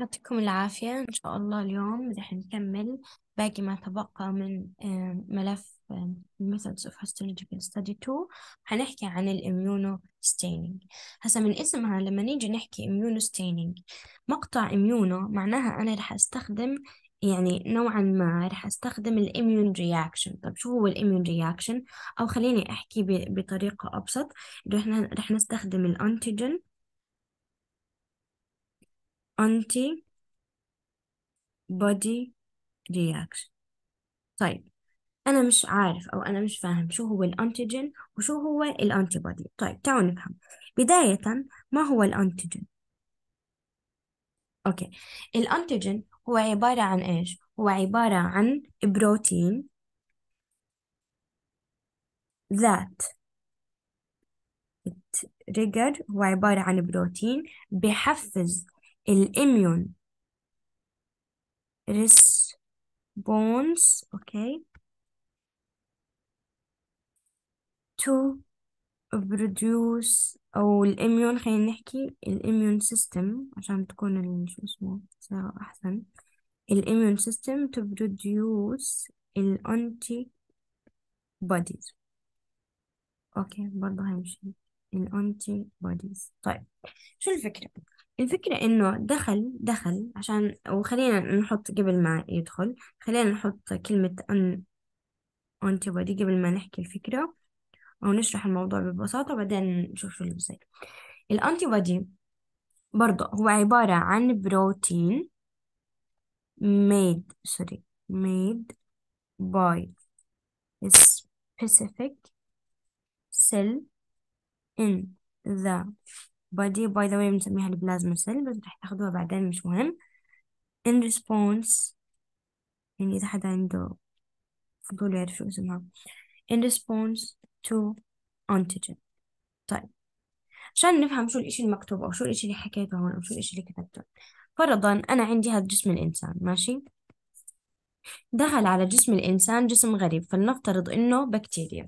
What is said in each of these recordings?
يعطيكم العافية. إن شاء الله اليوم رح نكمل باقي ما تبقى من آه، ملف آه، Methods of Histological Study 2 حنحكي عن ال immunostaining هسا من اسمها لما نيجي نحكي immunostaining مقطع immuno معناها أنا رح أستخدم يعني نوعا ما رح أستخدم ال immune reaction طب شو هو ال immune reaction أو خليني أحكي بطريقة أبسط. رح نستخدم الأنتيجين anti body reaction. طيب أنا مش عارف أو أنا مش فاهم شو هو الأنتيجين وشو هو الأنتي بودي طيب تعالوا نفهم. بداية ما هو الأنتيجين؟ أوكي. الأنتيجين هو عبارة عن إيش؟ هو عبارة عن بروتين that trigger هو عبارة عن بروتين بحفز ال immune response okay to produce أو ال immune خلينا نحكي ال immune system عشان تكون شو اسمه؟ أحسن. ال immune system to produce ال antibodies okay برضه هيمشي. ال antibodies طيب شو الفكرة؟ الفكرة إنه دخل دخل عشان وخلينا نحط قبل ما يدخل خلينا نحط كلمة an antibody قبل ما نحكي الفكرة أو نشرح الموضوع ببساطة وبعدين نشوف شو اللي بيصير. ال antibody برضه هو عبارة عن بروتين made sorry made by a specific cell in the body by the way بنسميها ال plasma cell بس رح تاخدوها بعدين مش مهم. In response يعني إذا حدا عنده فضول يعرف شو اسمها. In response to antigen. طيب. عشان نفهم شو الإشي المكتوب أو شو الإشي اللي حكيته هون أو شو الإشي اللي كتبته. فرضا أنا عندي هذا جسم الإنسان ماشي؟ دخل على جسم الإنسان جسم غريب فلنفترض إنه بكتيريا.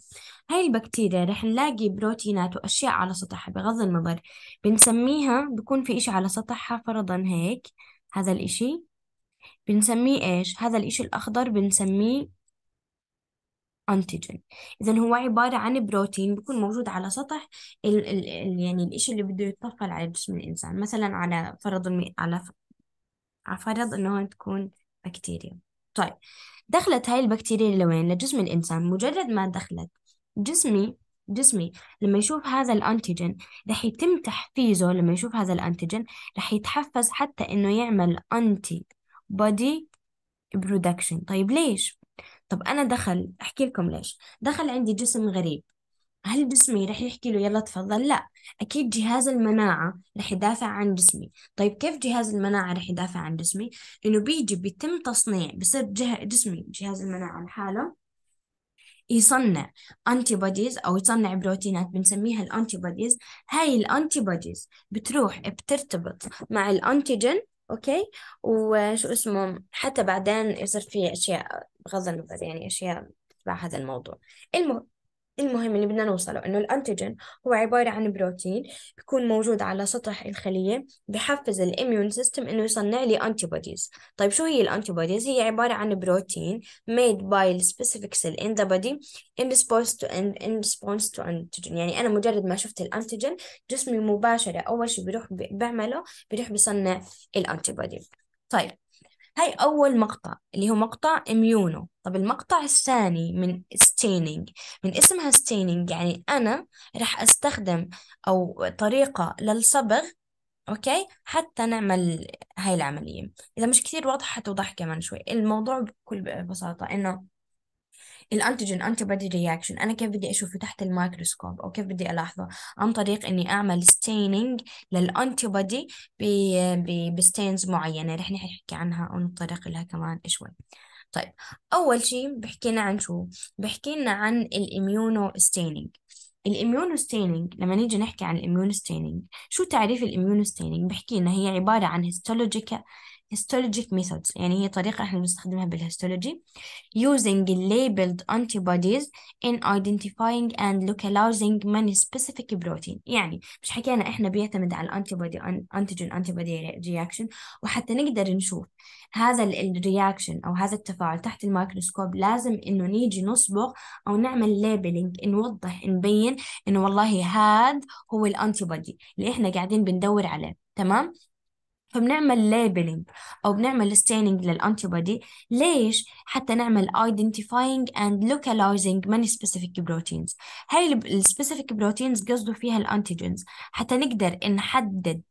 هاي البكتيريا رح نلاقي بروتينات وأشياء على سطحها بغض النظر. بنسميها بكون في إشي على سطحها فرضا هيك هذا الإشي. بنسميه إيش؟ هذا الإشي الأخضر بنسميه أنتيجين إذا هو عبارة عن بروتين بيكون موجود على سطح ال ال ال يعني الإشي اللي بده يتطفل على جسم الإنسان. مثلا على فرض على على فرض إنه تكون بكتيريا. طيب. دخلت هاي البكتيريا لوين لجسم الإنسان. مجرد ما دخلت جسمي جسمي لما يشوف هذا ال antigen رح يتم تحفيزه لما يشوف هذا ال antigen رح يتحفز حتى إنه يعمل antibody production طيب ليش؟ طب أنا دخل أحكي لكم ليش. دخل عندي جسم غريب. هل جسمي رح يحكي له يلا تفضل؟ لا أكيد جهاز المناعة رح يدافع عن جسمي. طيب كيف جهاز المناعة رح يدافع عن جسمي؟ إنه بيجي بيتم تصنيع بصير. جسمي جهاز المناعة لحاله يصنع antibodies أو يصنع بروتينات بنسميها ال antibodies هاي ال antibodies بتروح بترتبط مع ال antigen okay؟ وشو اسمه؟ حتى بعدين يصير في أشياء بغض النظر يعني أشياء تبع هذا الموضوع. المهم المهم اللي بدنا نوصله إنه ال antigen هو عبارة عن بروتين بيكون موجود على سطح الخلية بحفز ال immune system إنه يصنع لي antibodies طيب شو هي ال antibodies؟ هي عبارة عن بروتين made by a specific cell in the body in response to in, in response to antigen. يعني أنا مجرد ما شفت ال antigen جسمي مباشرة أول شيء بيروح بيعمله بيروح بيصنع ال antibody طيب هاي أول مقطع اللي هو مقطع immuno. طب المقطع الثاني من staining من اسمها staining يعني أنا رح أستخدم أو طريقة للصبغ okay؟ حتى نعمل هاي العملية. إذا مش كثير واضح حتوضح كمان شوي. الموضوع بكل بساطة إنه ال antigen antibody reaction أنا كيف بدي أشوفه تحت الميكروسكوب أو كيف بدي ألاحظه؟ عن طريق إني أعمل staining لل antibody ب stains معينة. رح نحكي عنها أو نتطرق لها كمان شوي. طيب أول شيء بحكي لنا عن شو؟ بحكي لنا عن ال immunostaining ال immunostaining لما نيجي نحكي عن ال immunostaining شو تعريف ال immunostaining بحكي لنا هي عبارة عن histological histologic methods. يعني هي طريقة إحنا بنستخدمها بال histology using labeled antibodies in identifying and localizing many specific protein. يعني مش حكينا إحنا بيعتمد على ال antibody antigen antibody reaction. وحتى نقدر نشوف هذا ال reaction أو هذا التفاعل تحت الميكروسكوب لازم إنه نيجي نصبغ أو نعمل labeling نوضح نبين إنه والله هذا هو ال antibody اللي إحنا قاعدين بندور عليه. تمام؟ فبنعمل labeling أو بنعمل staining لل antibody ليش؟ حتى نعمل identifying and localizing many specific proteins. هاي ال specific proteins قصده فيها ال antigens حتى نقدر نحدد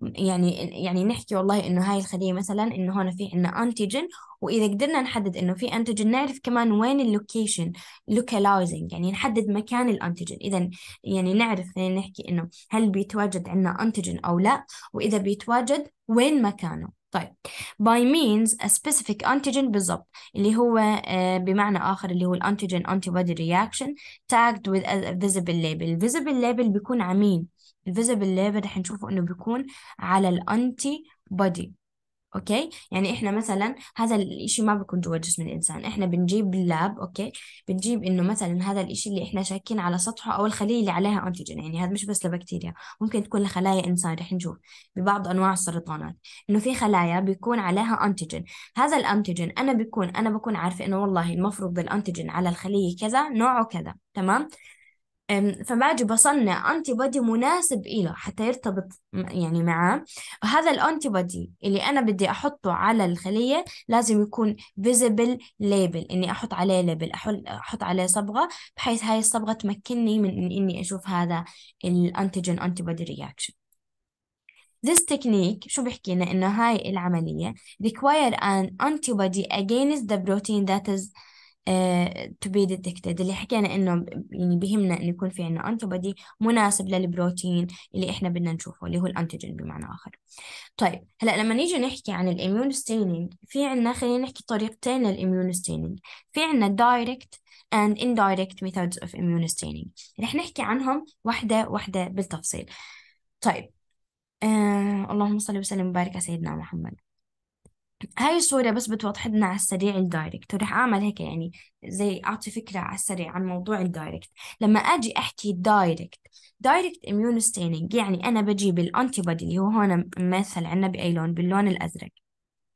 يعني يعني نحكي والله إنه هاي الخلية مثلا إنه هون في عندنا antigen وإذا قدرنا نحدد إنه في antigen نعرف كمان وين ال location localizing يعني نحدد مكان ال antigen اذا يعني نعرف نحكي إنه هل بيتواجد عندنا antigen أو لا وإذا بيتواجد وين مكانه. طيب by means a specific antigen بالضبط اللي هو uh, بمعنى آخر اللي هو ال antigen antibody reaction tagged with a visible label. Visible label بيكون عمين ال visible label رح نشوفه إنه بيكون على ال antibody okay؟ يعني إحنا مثلا هذا الإشي ما بيكون جوا جسم الإنسان. إحنا بنجيب بال lab okay؟ بنجيب إنه مثلا هذا الإشي اللي إحنا شاكين على سطحه أو الخلية اللي عليها antigen يعني هذا مش بس لبكتيريا ممكن تكون لخلايا إنسان. رح نشوف ببعض أنواع السرطانات إنه في خلايا بيكون عليها antigen هذا ال antigen أنا بيكون أنا بكون عارفة إنه والله المفروض ال antigen على الخلية كذا نوعه كذا تمام؟ فباجي بصنع antibody مناسب له حتى يرتبط يعني معاه. وهذا ال antibody اللي أنا بدي أحطه على الخلية لازم يكون visible label إني أحط عليه label أحط عليه صبغة بحيث هاي الصبغة تمكنني من إني أشوف هذا ال antigen antibody reaction This technique شو بيحكي؟ لنا إنه هاي العملية require an antibody against the protein that is to be detected اللي حكينا إنه يعني بهمنا إنه يكون في عندنا anti مناسب للبروتين اللي إحنا بدنا نشوفه اللي هو ال antigen بمعنى آخر. طيب هلأ لما نيجي نحكي عن ال immune staining في عندنا خلينا نحكي طريقتين لل immune staining في عندنا direct and indirect methods of immune staining. رح نحكي عنهم واحدة واحدة بالتفصيل. طيب آه اللهم صل وسلم وبارك على سيدنا محمد. هاي الصورة بس بتوضح لنا على السريع ال direct ورح أعمل هيك يعني زي أعطي فكرة على السريع عن موضوع الدايركت لما أجي أحكي direct direct immune staining يعني أنا بجيب ال antibody اللي هو هون ممثل عندنا بأي لون باللون الأزرق.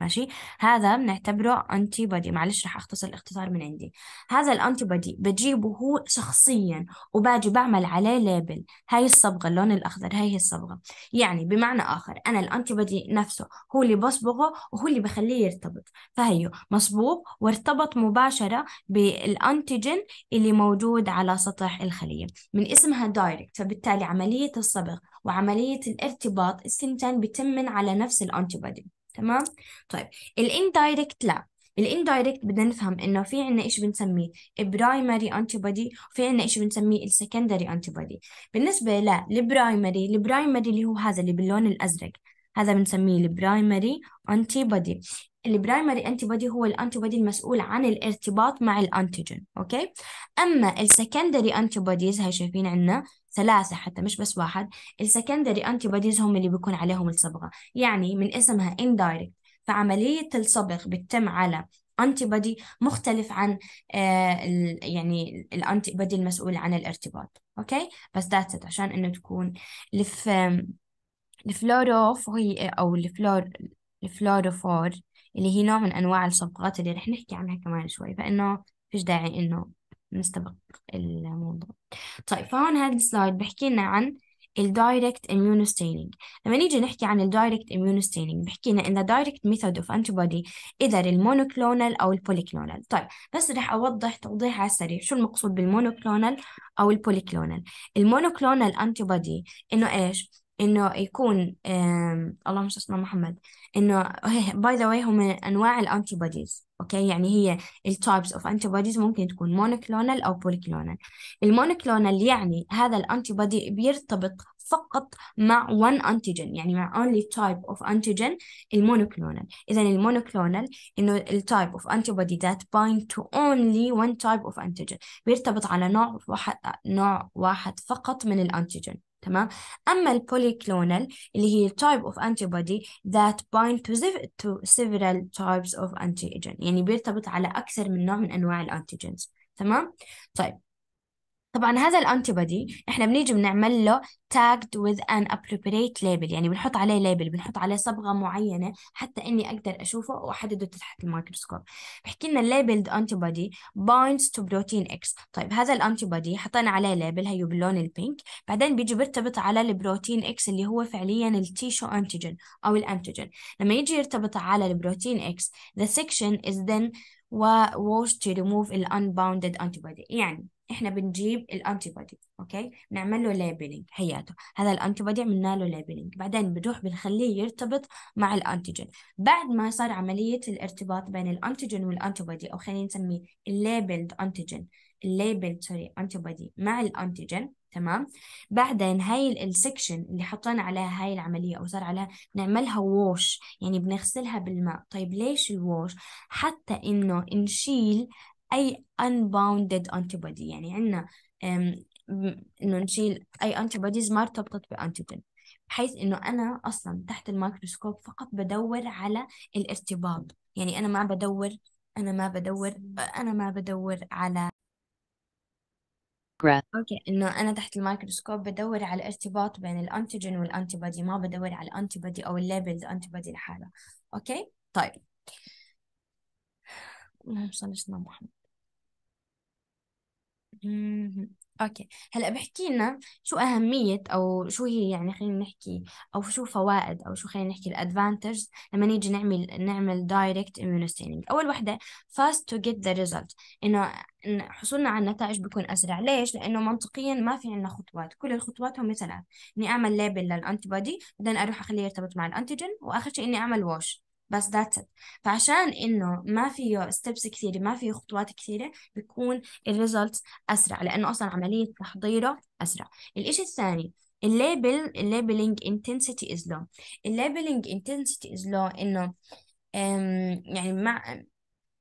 ماشي؟ هذا بنعتبره antibody معلش رح أختصر الاختصار من عندي. هذا ال antibody بجيبه هو شخصيا وباجي بعمل عليه label هاي الصبغة اللون الأخضر هاي هي الصبغة. يعني بمعنى آخر أنا ال antibody نفسه هو اللي بصبغه وهو اللي بخليه يرتبط. فهيو مصبوغ وارتبط مباشرة بال antigen اللي موجود على سطح الخلية. من اسمها direct فبالتالي عملية الصبغ وعملية الارتباط الثنتين بتمن على نفس ال antibody تمام؟ طيب ال indirect لا. ال indirect بدنا نفهم إنه في عنا إيش بنسميه primary antibody وفي عنا إيش بنسميه ال secondary antibody بالنسبة لل primary ال primary اللي هو هذا اللي باللون الأزرق. هذا بنسميه ال primary antibody ال primary antibody هو ال antibody المسؤول عن الارتباط مع ال antigen okay؟ أما ال secondary antibodies هاي شايفين عندنا ثلاثة حتى مش بس واحد. ال secondary antibodies هم اللي بيكون عليهم الصبغة. يعني من اسمها indirect. فعملية الصبغ بتتم على antibody مختلف عن آه يعني ال antibody المسؤول عن الارتباط. okay بس that's عشان إنه تكون الف ال fluoroph هي أو ال fluor ال fluorophore اللي هي نوع من أنواع الصبغات اللي رح نحكي عنها كمان شوي. فإنه فيش داعي إنه نستبق الموضوع. طيب فهون هذا ال slide بحكي لنا عن ال direct immune staining لما نيجي نحكي عن ال direct immune staining بحكي لنا إن the direct method of antibody either ال monoclonal أو ال polyclonal طيب بس رح أوضح توضيح على السريع. شو المقصود بال monoclonal أو ال polyclonal ال monoclonal antibody إنه إيش؟ إنه يكون اللهم صل على محمد إنه by the way هم أنواع ال antibodies okay يعني هي ال types of antibodies ممكن تكون monoclonal أو polyclonal ال monoclonal يعني هذا ال antibody بيرتبط فقط مع one antigen يعني مع only type of antigen ال monoclonal إذا ال monoclonal إنه ال type of antibody that bind to only one type of antigen بيرتبط على نوع واحد نوع واحد فقط من ال antigen تمام؟ أما ال polyclonal اللي هي type of antibody that bind to, to several types of antigen يعني بيرتبط على أكثر من نوع من أنواع ال antigens تمام؟ طيب طبعا هذا ال antibody إحنا بنيجي بنعمل له tagged with an appropriate label يعني بنحط عليه label بنحط عليه صبغة معينة حتى إني أقدر أشوفه وأحدده تحت الميكروسكوب. بحكي لنا ال labeled anti binds to protein X. طيب هذا ال antibody حطينا عليه label هيو باللون ال pink بعدين بيجي بيرتبط على ال protein X اللي هو فعليا ال tissue antigen أو ال antigen لما يجي يرتبط على ال protein X the section is then washed to remove ال unbounded antibody. يعني إحنا بنجيب ال antibody okay؟ نعمل له labeling حياته. هذا ال antibody عملنا له labeling بعدين بنروح بنخليه يرتبط مع ال antigen بعد ما صار عملية الارتباط بين ال antigen وال antibody أو خلينا نسميه ال labeled antigen ال labeled sorry antibody مع ال antigen تمام؟ بعدين هاي ال section اللي حطينا عليها هاي العملية أو صار عليها نعملها wash يعني بنغسلها بالماء. طيب ليش ال wash حتى إنه نشيل أي unbounded antibody. يعني عندنا إنه نشيل أي antibodies ما ارتبطت ب antigen بحيث إنه أنا أصلا تحت الميكروسكوب فقط بدور على الارتباط. يعني أنا ما بدور أنا ما بدور أنا ما بدور على okay. إنه أنا تحت الميكروسكوب بدور على الارتباط بين ال antigen وال antibody ما بدور على ال antibody أو ال labeled antibody لحالها okay؟ طيب. اللهم صل على محمد. okay. هلأ بحكي لنا شو أهمية أو شو هي يعني خلينا نحكي أو شو فوائد أو شو خلينا نحكي ال advantages لما نيجي نعمل نعمل direct immunostaining أول وحدة fast to get the result. إنه حصولنا على النتائج بيكون أسرع. ليش؟ لأنه منطقيا ما في عندنا خطوات. كل الخطوات هم ثلاث. إني أعمل label لل antibody بعدين أروح أخليه يرتبط مع ال antigen وآخر شيء إني أعمل wash بس that's it فعشان إنه ما فيه steps كثيرة ما فيه خطوات كثيرة بيكون ال results أسرع لأنه أصلا عملية تحضيره أسرع. الإشي الثاني ال label ال labeling intensity is low ال labeling intensity is low إنه يعني مع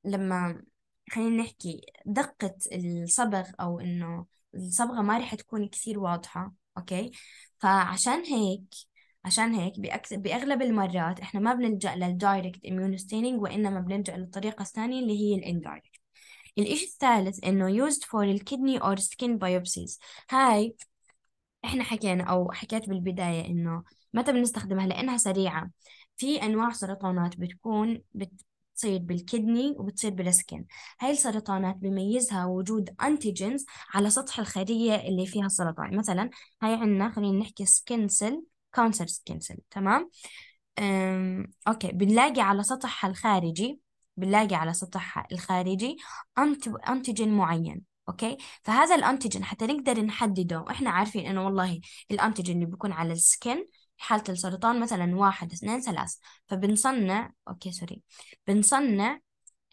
لما خلينا نحكي دقة الصبغ أو إنه الصبغة ما رح تكون كثير واضحة okay؟ فعشان هيك عشان هيك بأكثر بأغلب المرات إحنا ما بنلجأ لل direct immune staining وإنما بنلجأ للطريقة الثانية اللي هي ال indirect الإشي الثالث إنه used for ال kidney or skin biopsies. هاي إحنا حكينا أو حكيت بالبداية إنه متى بنستخدمها لأنها سريعة. في أنواع سرطانات بتكون بت بتصير بال kidney وبتصير بال skin هاي السرطانات بيميزها وجود antigens على سطح الخلية اللي فيها السرطان. مثلا هاي عندنا خلينا نحكي skin cell cancer skin cell تمام. okay بنلاقي على سطحها الخارجي بنلاقي على سطحها الخارجي anti... antigen معين okay؟ فهذا ال antigen حتى نقدر نحدده. وإحنا عارفين إنه والله ال antigen اللي بيكون على ال skin حالة السرطان مثلا واحد اثنين ثلاث فبنصنع okay sorry بنصنع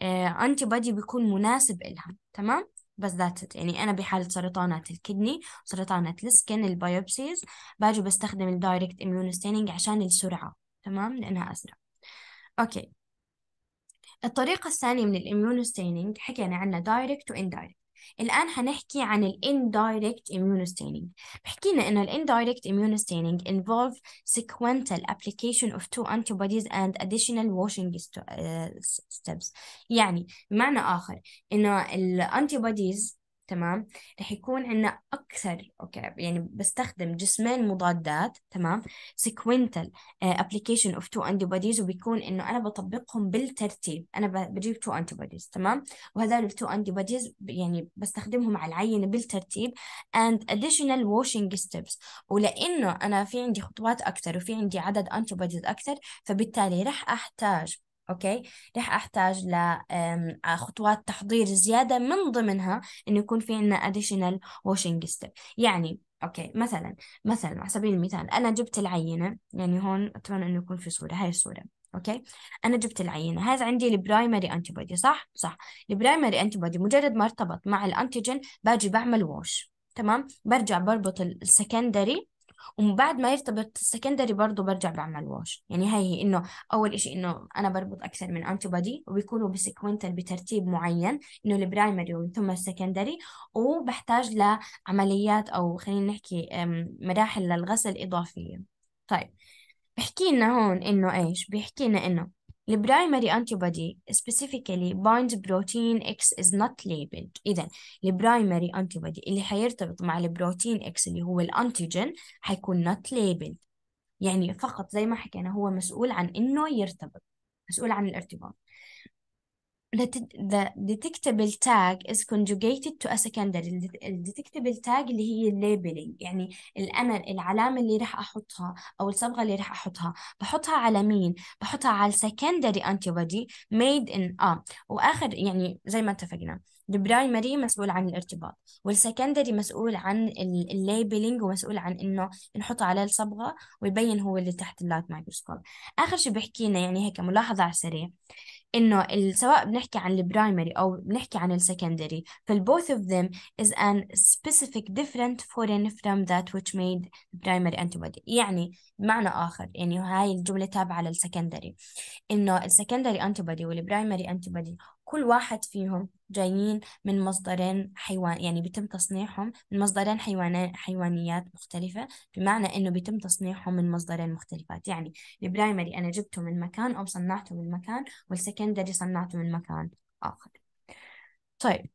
آه antibody بيكون مناسب إلها تمام؟ بس ذات يعني أنا بحالة سرطانات ال kidney سرطانات ال skin ال biopsies باجي بستخدم ال direct immune staining عشان السرعة تمام؟ لأنها أسرع. okay. الطريقة الثانية من ال immune staining حكينا عنها direct و indirect الآن حنحكي عن ال indirect immunostaining بحكينا إنه ال indirect immunostaining involve sequential application of two antibodies and additional washing steps يعني بمعنى آخر إنه antibodies تمام؟ رح يكون عندنا أكثر okay يعني بستخدم جسمين مضادات تمام؟ sequential uh, application of two antibodies وبيكون إنه أنا بطبقهم بالترتيب. أنا بجيب two antibodies تمام؟ وهذول ال two antibodies يعني بستخدمهم على العينة بالترتيب. And additional washing steps. ولأنه أنا في عندي خطوات أكثر وفي عندي عدد antibodies أكثر فبالتالي رح أحتاج okay؟ رح أحتاج لخطوات تحضير زيادة من ضمنها انه يكون في عندنا additional washing step يعني okay مثلا مثلا على سبيل المثال أنا جبت العينة يعني هون أتمنى إنه يكون في صورة هاي الصورة okay؟ أنا جبت العينة هذا عندي ال primary antibody صح؟ صح. ال primary antibody مجرد ما ارتبط مع ال antigen باجي بعمل wash تمام؟ برجع بربط ال secondary وبعد ما يرتبط ال secondary برضه برجع بعمل wash يعني هي إنه أول إشي إنه أنا بربط أكثر من antibody وبيكونوا ب sequential بترتيب معين إنه ال primary ومن ثم ال secondary وبحتاج لعمليات أو خلينا نحكي مراحل للغسل إضافية. طيب بحكي لنا هون إنه إيش؟ بيحكي لنا إنه ال primary antibody specifically binds protein X is not labeled. إذا ال primary antibody اللي حيرتبط مع ال protein X اللي هو ال antigen حيكون not labeled. يعني فقط زي ما حكينا هو مسؤول عن إنه يرتبط مسؤول عن الارتباط. The, detectable tag is conjugated to a secondary. ال detectable tag اللي هي labeling يعني الأنا العلامة اللي راح أحطها أو الصبغة اللي راح أحطها. بحطها على مين؟ بحطها على ال secondary antibody made in آه وآخر يعني زي ما اتفقنا ال primary مسؤول عن الارتباط وال secondary مسؤول عن ال labeling ومسؤول عن إنه نحط عليه الصبغة ويبين هو اللي تحت ال light microscope. آخر شيء بحكي لنا يعني هيك ملاحظة على السريع. إنه سواء بنحكي عن ال primary أو بنحكي عن ال secondary فال both of them is in species different foreign from that which made the primary antibody. يعني بمعنى آخر يعني هاي الجملة تابعة لل secondary. إنه ال secondary antibody وال primary antibody كل واحد فيهم جايين من مصدرين حيوان يعني بيتم تصنيعهم من مصدرين حيوان حيوانيات مختلفة بمعنى إنه بيتم تصنيعهم من مصدرين مختلفات. يعني ال primary أنا جبته من مكان أو صنعته من مكان وال secondary صنعته من مكان آخر. طيب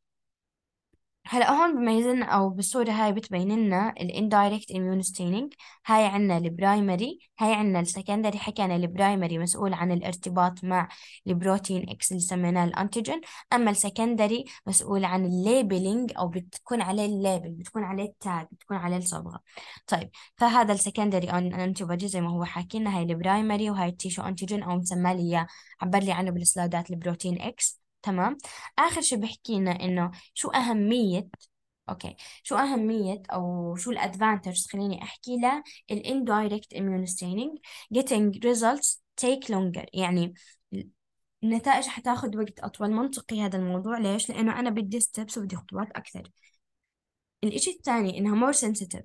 هلا هون بميز لنا أو بالصورة هاي بتبين لنا ال indirect immune staining هاي عنا ال primary هاي عنا ال secondary حكينا ال primary مسؤول عن الارتباط مع ال protein X اللي سميناه ال antigen أما ال secondary مسؤول عن ال labeling أو بتكون عليه ال label بتكون عليه ال tag بتكون عليه الصبغه طيب فهذا ال secondary antibody زي ما هو حاكي لنا هاي ال primary وهاي ال tissue antigen أو مسمى لي عبر لي عنه بالسلايدات ال protein X تمام؟ آخر شيء بحكي لنا إنه شو أهمية okay شو أهمية أو شو ال advantages خليني أحكي له indirect immune staining getting results take longer. يعني النتائج حتاخذ وقت أطول. منطقي هذا الموضوع. ليش؟ لأنه أنا بدي steps وبدي خطوات أكثر. الإشي الثاني إنها more sensitive.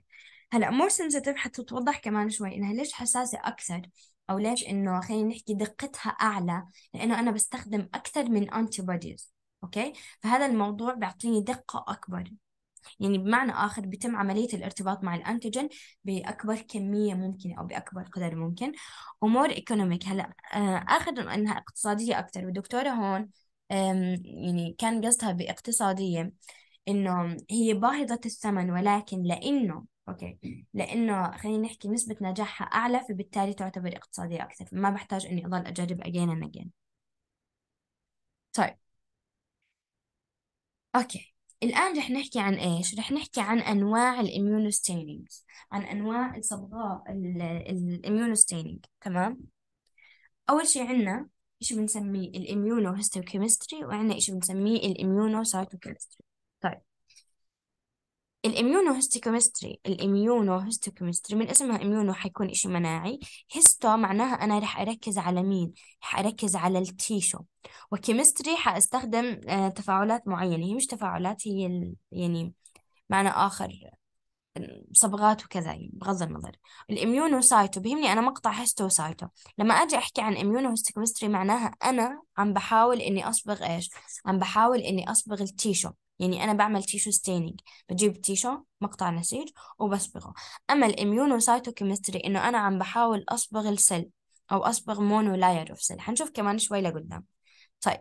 هلأ more sensitive حتتوضح كمان شوي إنها ليش حساسة أكثر؟ أو ليش إنه خلينا نحكي دقتها أعلى لأنه أنا بستخدم أكثر من antibodies okay؟ فهذا الموضوع بيعطيني دقة أكبر. يعني بمعنى آخر بيتم عملية الارتباط مع ال antigen بأكبر كمية ممكنة أو بأكبر قدر ممكن و more economic هلأ آه، آخر إنها اقتصادية أكثر والدكتورة هون يعني كان قصدها باقتصادية. إنه هي باهظة الثمن ولكن لأنه okay لإنه خلينا نحكي نسبة نجاحها أعلى فبالتالي تعتبر اقتصادية أكثر فما بحتاج إني اضل أجرب again and again. طيب. okay. الآن رح نحكي عن إيش؟ رح نحكي عن أنواع ال immunostainings عن أنواع الصبغات ال immunostaining تمام؟ أول شيء عنا إيش بنسميه؟ ال immunohistochemistry وعنا إيش بنسميه؟ ال immunocytochemistry طيب. ال immunohistochemistry ال immunohistochemistry من اسمها immuno حيكون إشي مناعي. histo معناها أنا رح أركز على مين؟ رح أركز على ال tissue. و chemistry حأستخدم آه، تفاعلات معينة. هي مش تفاعلات هي يعني معنى آخر صبغات وكذا يعني بغض النظر. ال immunocyto بهمني أنا مقطع histocyto لما أجي أحكي عن immunohistochemistry معناها أنا عم بحاول إني أصبغ إيش؟ عم بحاول إني أصبغ ال tissue. يعني أنا بعمل tissue staining بجيب tissue مقطع نسيج وبصبغه. أما ال immunocytochemistry إنه أنا عم بحاول أصبغ ال cell أو أصبغ monolayer of cell حنشوف كمان شوي لقدام. طيب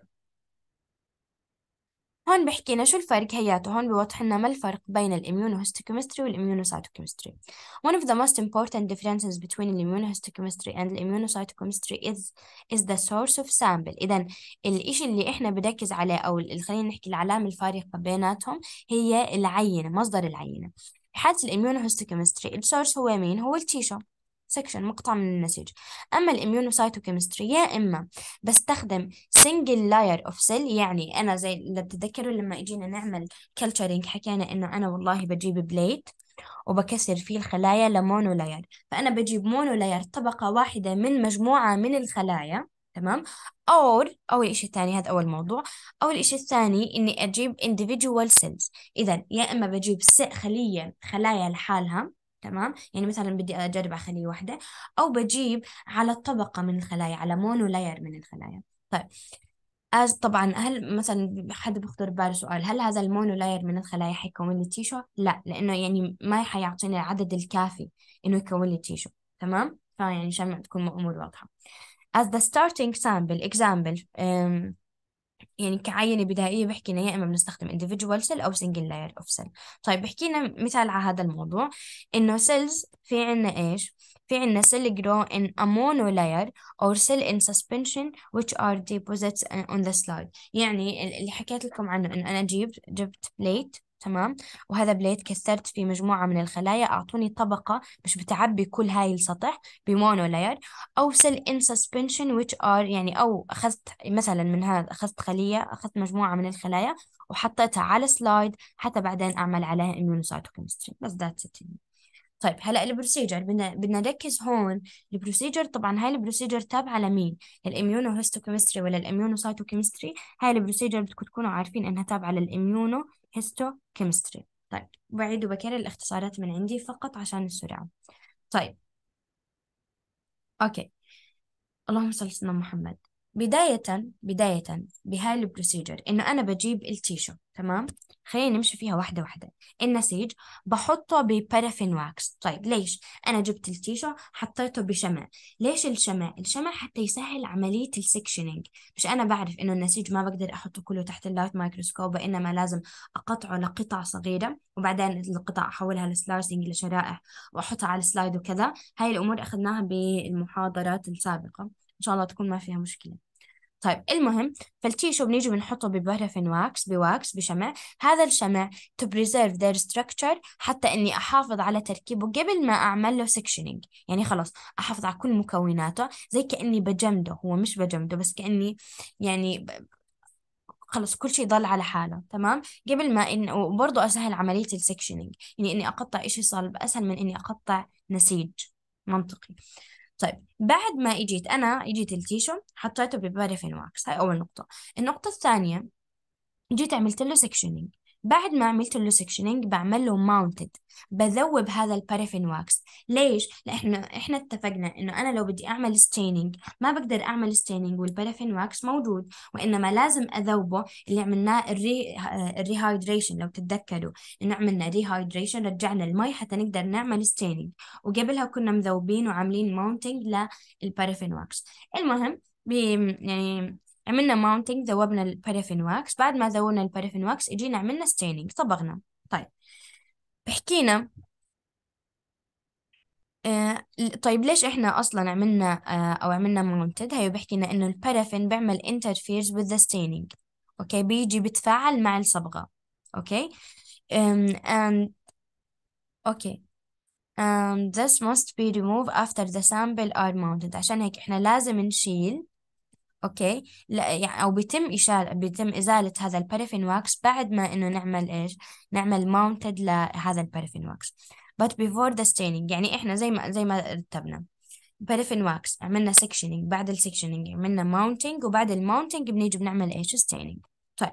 هون بحكي لنا شو الفرق هياته هون بيوضح لنا ما الفرق بين ال immunohistochemistry وال immunocytochemistry one of the most important differences between ال immunohistochemistry and ال immunocytochemistry is is the source of sample. اذا الإشي اللي إحنا بنركز عليه أو خلينا نحكي العلامة الفارقة بيناتهم هي العينة مصدر العينة. في حالة ال immunohistochemistry ال source هو مين؟ هو ال tissue. section مقطع من النسيج أما ال immunocytochemistry يا إما بستخدم single layer of cell يعني أنا زي اللي بتتذكروا لما إجينا نعمل culturing حكينا إنه أنا والله بجيب plate وبكثر فيه الخلايا ل monolayer فأنا بجيب monolayer طبقة واحدة من مجموعة من الخلايا تمام؟ أو أول إشي الثاني هذا أول موضوع. أول إشي الثاني إني أجيب individual cells. إذا يا إما بجيب خلية خلايا لحالها. تمام يعني مثلا بدي أجرب على خلية واحدة أو بجيب على طبقة من الخلايا على monolayer من الخلايا طيب as طبعا هل مثلا حد بيخطر باله سؤال هل هذا ال monolayer من الخلايا حيكون لي tissue؟ لا لأنه يعني ما حيعطيني العدد الكافي إنه يكون لي tissue تمام؟ فيعني عشان تكون الأمور واضحة as the starting sample example um, يعني كعينة بدائية بحكي لنا يا إما بنستخدم individual cell أو single layer of cell. طيب بحكي لنا مثال على هذا الموضوع إنه cells في عنا إيش؟ في عنا cell grow in a monolayer or cell in suspension which are deposits on the slide. يعني اللي حكيت لكم عنه إنه أنا جبت جبت plate تمام؟ وهذا plate كثرت فيه مجموعة من الخلايا أعطوني طبقة مش بتعبي كل هاي السطح ب monolayer أو cell in suspension which are يعني أو أخذت مثلا من هذا أخذت خلية أخذت مجموعة من الخلايا وحطيتها على slide حتى بعدين أعمل عليها immunocytochemistry. بس that's طيب هلا ال procedure بدنا بدنا نركز هون. ال procedure طبعا هاي ال procedure تابعة لمين؟ histochemistry ولا ال immunocytochemistry هاي ال procedure بدكم تكونوا عارفين إنها تابعة لل immunohistochemistry طيب بعيد وبكرر الاختصارات من عندي فقط عشان السرعة. طيب. okay. اللهم صل على محمد. بداية بداية بهاي ال procedure إنه أنا بجيب ال tissue. تمام؟ خلينا نمشي فيها واحدة واحدة. النسيج بحطه ب paraffin wax طيب ليش؟ أنا جبت ال tissue حطيته بشمع. ليش الشمع؟ الشمع حتى يسهل عملية ال sectioning مش أنا بعرف إنه النسيج ما بقدر أحطه كله تحت ال light microscope وإنما لازم أقطعه لقطع صغيرة وبعدين القطع أحولها ل slicing لشرائح وأحطها على ال slide وكذا. هاي الأمور أخذناها بالمحاضرات السابقة. إن شاء الله تكون ما فيها مشكلة. طيب المهم فال tissue بنيجي بنحطه ب paraffin wax ب wax بشمع. هذا الشمع to preserve their structure حتى إني أحافظ على تركيبه قبل ما أعمل له sectioning. يعني خلاص أحافظ على كل مكوناته زي كأني بجمده. هو مش بجمده بس كأني يعني خلص كل شيء ضل على حاله. تمام؟ قبل ما إن وبرضه أسهل عملية ال sectioning يعني إني أقطع إشي صلب أسهل من إني أقطع نسيج. منطقي. طيب بعد ما اجيت أنا اجيت ال tissue حطيته ب paraffin wax. هاي أول نقطة. النقطة الثانية جيت عملت له sectioning بعد ما عملت له sectioning بعمل له mounted بذوب هذا ال paraffin wax ليش؟ لأنه إحنا اتفقنا إنه أنا لو بدي أعمل staining ما بقدر أعمل staining وال paraffin wax موجود. وإنما لازم أذوبه اللي عملناه ال re ال rehydration لو تتذكروا. إنه عملنا rehydration رجعنا المي حتى نقدر نعمل staining وقبلها كنا مذوبين وعاملين mounting لل paraffin wax المهم يعني عملنا mounting ذوبنا ال paraffin wax بعد ما ذوبنا ال paraffin wax اجينا عملنا staining صبغنا طيب. بحكينا آه طيب ليش إحنا أصلا عملنا آه أو عملنا mounted هي بحكينا إنه البارافين بيعمل with the staining. okay؟ بيجي بتفاعل مع الصبغة. أوكي؟ um, and okay. um, this must be removed after the sample are mounted. عشان هيك إحنا لازم نشيل okay؟ لا يعني أو بيتم اشاله بيتم إزالة هذا ال paraffin wax بعد ما إنه نعمل إيش؟ نعمل mounted لهذا ال paraffin wax. But before the staining يعني إحنا زي ما زي ما رتبنا. paraffin wax عملنا sectioning. بعد ال sectioning عملنا mounting وبعد ال mounting بنيجي بنعمل إيش؟ staining. طيب.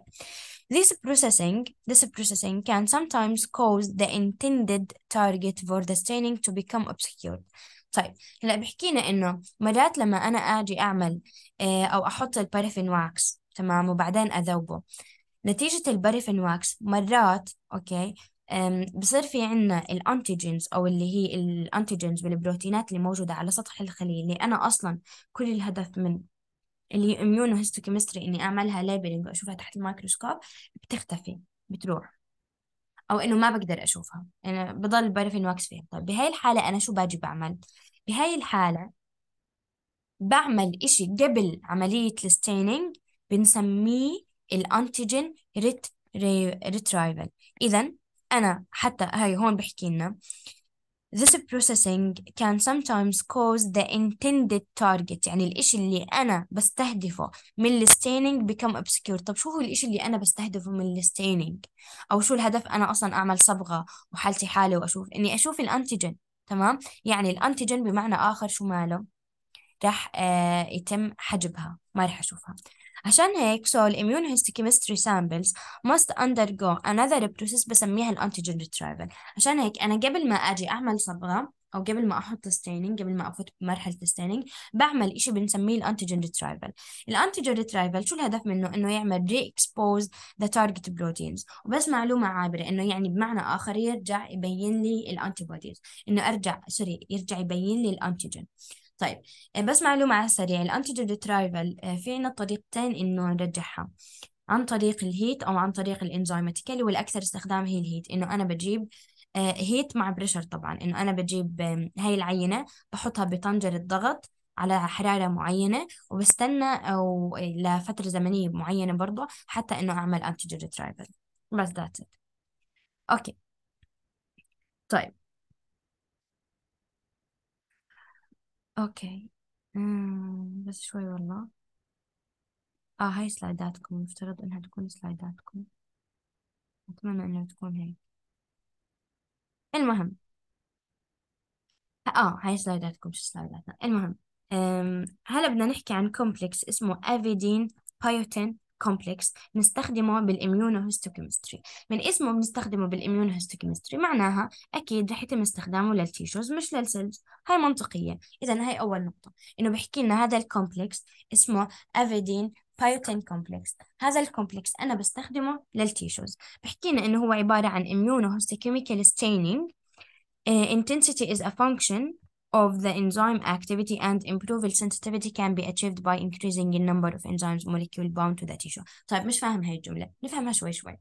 This processing, this processing can sometimes cause the intended target for the staining to become obscured. طيب هلأ بحكينا إنه مرات لما أنا آجي أعمل آه، أو أحط ال paraffin wax تمام؟ وبعدين أذوبه. نتيجة ال paraffin wax مرات okay بصير في عنا ال antigens أو اللي هي ال antigens والبروتينات اللي موجودة على سطح الخلية اللي أنا أصلا كل الهدف من اللي immunohistochemistry إني أعملها labeling وأشوفها تحت الميكروسكوب بتختفي بتروح. أو إنه ما بقدر أشوفها. يعني بضل ال paraffin wax فيها. طيب بهاي الحالة أنا شو باجي بعمل؟ بهاي الحالة بعمل إشي قبل عملية ال staining بنسميه ال antigen ret- retrieval إذا أنا حتى هاي هون بحكي لنا This processing can sometimes cause the intended target يعني الإشي اللي أنا بستهدفه من ال staining become obscure. طب شو هو الإشي اللي أنا بستهدفه من ال staining. أو شو الهدف أنا أصلا أعمل صبغة وحالتي حالة وأشوف إني أشوف ال antigen تمام؟ يعني ال antigen بمعنى آخر شو ماله؟ راح آه يتم حجبها ما راح أشوفها. عشان هيك so immunohistochemistry samples must undergo another process بسميها ال antigen retrieval. عشان هيك أنا قبل ما أجي أعمل صبغة أو قبل ما أحط staining قبل ما أفوت بمرحلة ال staining بعمل إشي بنسميه ال antigen retrieval. ال antigen retrieval شو الهدف منه؟ إنه يعمل re-expose the target proteins. وبس معلومة عابرة إنه يعني بمعنى آخر يرجع يبين لي ال antibodies إنه أرجع سوري يرجع يبين لي ال antigen طيب آه، بس معلومة على السريع. ال antigen retrieval في عنا طريقتين إنه نرجعها. عن طريق ال heat أو عن طريق ال enzymatically والأكثر استخدام هي ال heat إنه أنا بجيب heat مع pressure طبعا. إنه أنا بجيب هاي العينة بحطها بطنجرة ضغط على حرارة معينة وبستنى أو لفترة زمنية معينة برضه حتى إنه أعمل antigen retrieval بس that's okay. طيب. okay مم. بس شوي والله. آه هاي slides اتكم. يفترض إنها تكون slides اتكم. أتمنى إنها تكون هيك. المهم. آه هاي slides اتكم شو slides اتنا؟ المهم. أم، هلا بدنا نحكي عن complex اسمه avidin biotin complex نستخدمه بال immunohistochemistry من اسمه بنستخدمه بال immunohistochemistry معناها أكيد رح يتم استخدامه لل tissues مش لل cells هاي منطقية. اذا هاي أول نقطة. إنه بحكي لنا هذا ال complex اسمه avidin biotin complex هذا ال complex أنا بستخدمه لل tissues. بحكي لنا إنه هو عبارة عن immunohistochemical staining. Uh, intensity is a function of the enzyme activity and improved sensitivity can be achieved by increasing the number of enzymes molecule bound to the tissue. طيب مش فاهم هاي الجملة. نفهمها شوي شوي.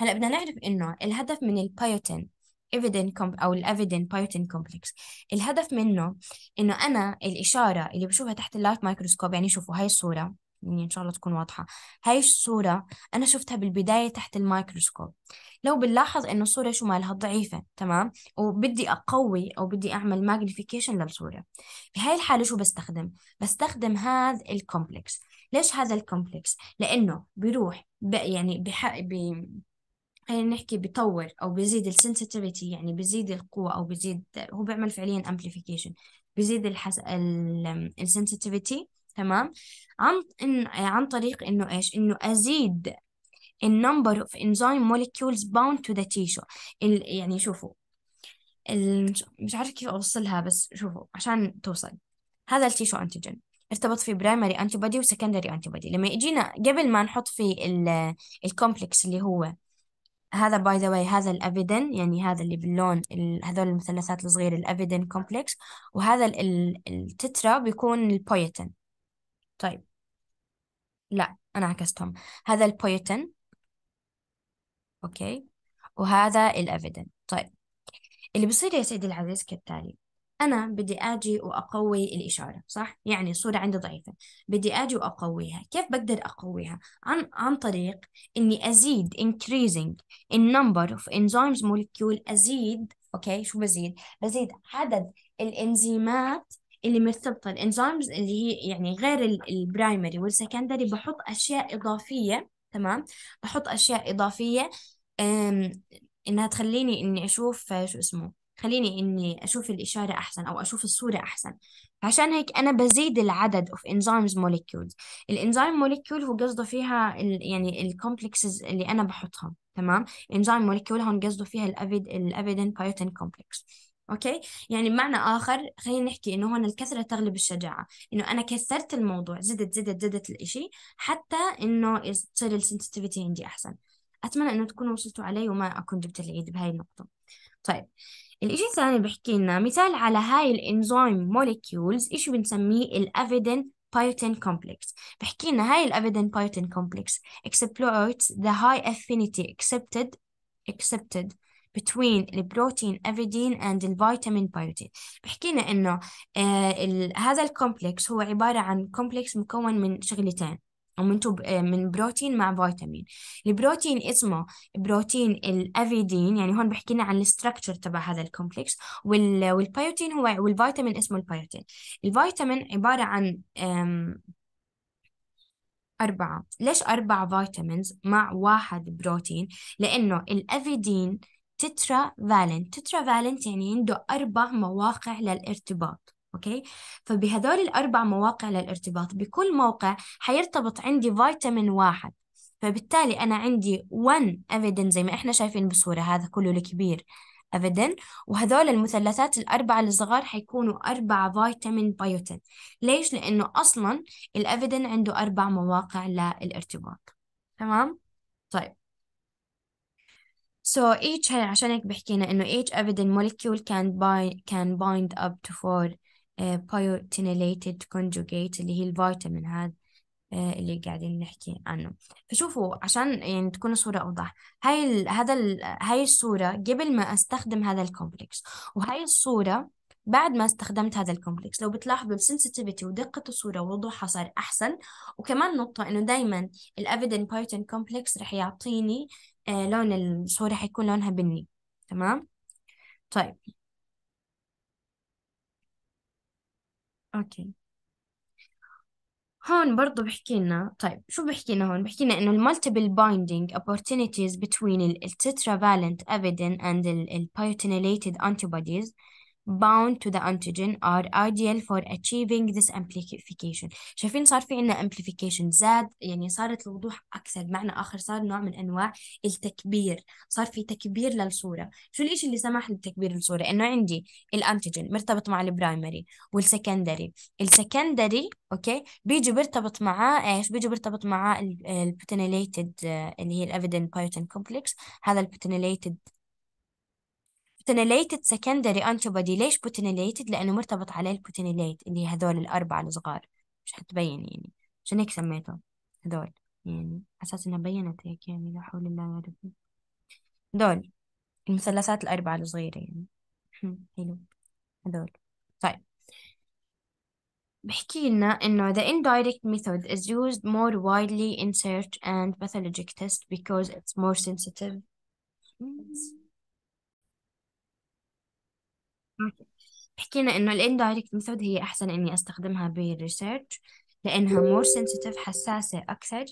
هلأ بدنا نعرف إنه الهدف من ال biotin avidin أو ال avidin biotin complex الهدف منه إنه أنا الإشارة اللي بشوفها تحت ال light microscope يعني شوفوا هاي الصورة. يعني إن شاء الله تكون واضحة. هاي الصورة أنا شفتها بالبداية تحت الميكروسكوب لو بنلاحظ إنه الصورة شو مالها؟ ضعيفة تمام؟ وبدي أقوي أو بدي أعمل magnification للصورة. في هاي الحالة شو بستخدم؟ بستخدم هذا ال complex ليش هذا ال complex؟ لأنه بيروح يعني بح... ب... خلينا نحكي بيطور أو بيزيد ال sensitivity يعني بيزيد القوة أو بيزيد هو بيعمل فعليا amplification بيزيد الحس... ال sensitivity تمام؟ عن إن... عن طريق إنه إيش؟ إنه أزيد ال number of molecules bound to the tissue. ال... يعني شوفوا. مش عارفة كيف أوصلها بس شوفوا عشان توصل. هذا ال tissue antigen ارتبط في primary antibody و secondary anti- لما يجينا قبل ما نحط في ال complex اللي هو هذا by the way هذا ال avidin يعني هذا اللي باللون ال- هذول المثلثات الصغيرة ال avidin complex وهذا ال- ال- التترا بيكون البويتن طيب. لا أنا عكستهم. هذا ال biotin okay. وهذا ال avidin طيب. اللي بصير يا سيدي العزيز كالتالي أنا بدي أجي وأقوي الإشارة صح؟ يعني الصورة عندي ضعيفة. بدي أجي وأقويها. كيف بقدر أقويها؟ عن, عن طريق إني أزيد increasing in number of enzymes molecule أزيد okay؟ شو بزيد؟ بزيد عدد الإنزيمات اللي مرتبطة ال enzymes اللي هي يعني غير ال- ال primary وال secondary بحط أشياء إضافية تمام؟ بحط أشياء إضافية إنها تخليني إني أشوف آه، شو اسمه؟ خليني إني أشوف الإشارة أحسن أو أشوف الصورة أحسن. عشان هيك أنا بزيد العدد of enzymes molecules. ال enzyme molecule هو قصده فيها ال يعني ال complexes اللي أنا بحطها تمام؟ enzyme molecule هون قصده فيها ال avid- ال avidin biotin complex okay؟ يعني بمعنى آخر خلينا نحكي إنه هون الكثرة تغلب الشجاعة إنه أنا كثرت الموضوع زدت زدت زدت الإشي حتى إنه تصير ال sensitivity عندي أحسن. أتمنى إنه تكونوا وصلتوا علي وما أكون جبت العيد بهاي النقطة. طيب الإشي الثاني بحكي لنا مثال على هاي ال enzyme molecules إيش بنسميه ال avidin biotin complex بحكي لنا هاي ال avidin biotin complex exploits the high affinity accepted accepted between البروتين avidin and الفيتامين بايوتين بحكي لنا إنه آه هذا ال complex هو عبارة عن complex مكون من شغلتين أو من two آه، من بروتين مع فيتامين البروتين اسمه بروتين ال avidin يعني هون بحكي لنا عن ال structure تبع هذا ال complex وال والبيوتين هو والفيتامين اسمه البيوتين الفيتامين عبارة عن أربعة. ليش أربع vitamins مع واحد بروتين لأنه ال avidin tetravalent tetravalent يعني عنده أربع مواقع للارتباط أوكي؟ فبهذول الأربع مواقع للارتباط بكل موقع حيرتبط عندي فيتامين واحد. فبالتالي أنا عندي 1 avidin زي ما إحنا شايفين بالصورة هذا كله الكبير avidin وهذول المثلثات الأربعة الصغار حيكونوا أربع فيتامين بايوتين ليش؟ لأنه أصلا ال avidin عنده أربع مواقع للارتباط. تمام؟ طيب. So each عشان هيك بحكينا إنه each avidin molecule can bind can bind up to four uh, conjugate اللي هي الفيتامين هذا uh, اللي قاعدين نحكي عنه. فشوفوا عشان يعني تكون الصورة أوضح هاي ال هذا ال هاي الصورة قبل ما أستخدم هذا ال complex وهاي الصورة بعد ما استخدمت هذا ال complex لو بتلاحظوا ال sensitivity ودقة الصورة ووضوحها صار أحسن. وكمان نقطة إنه دايما ال avidin biotin complex رح يعطيني آه لون الصورة حيكون لونها بني. تمام؟ طيب. أوكي. هون برضو بحكي لنا طيب شو بحكي لنا هون؟ بحكي لنا إنه ال multiple binding opportunities between ال tetravalent avidin and biotinylated antibodies bound to the antigen are ideal for achieving this amplification. شايفين صار في عنا amplification زاد يعني صارت الوضوح أكثر. بمعنى آخر صار نوع من أنواع التكبير. صار في تكبير للصورة. شو الإشي اللي سمح لتكبير الصورة؟ إنه عندي ال antigen مرتبط مع ال primary وال secondary ال secondary أوكي بيجي بيرتبط معاه إيش؟ بيجي بيرتبط معاه ال biotinylated اللي هي ال avidin biotin complex هذا ال biotinylated biotinylated secondary anti ليش biotinylated لأنه مرتبط عليه ال biotinylate اللي هذول الأربعة الصغار. مش حتبين يعني. عشان هيك سميته هذول. يعني أساس إنها بينت هيك يعني لا حول الله يا ربي هذول المثلثات الأربعة الصغيرة يعني. حلو. هذول. طيب. بحكي لنا إنه the indirect method is used more widely in search and pathologic tests because it's more sensitive. حكينا إنه ال indirect method هي أحسن إني أستخدمها بال research لأنها more sensitive حساسة أكثر.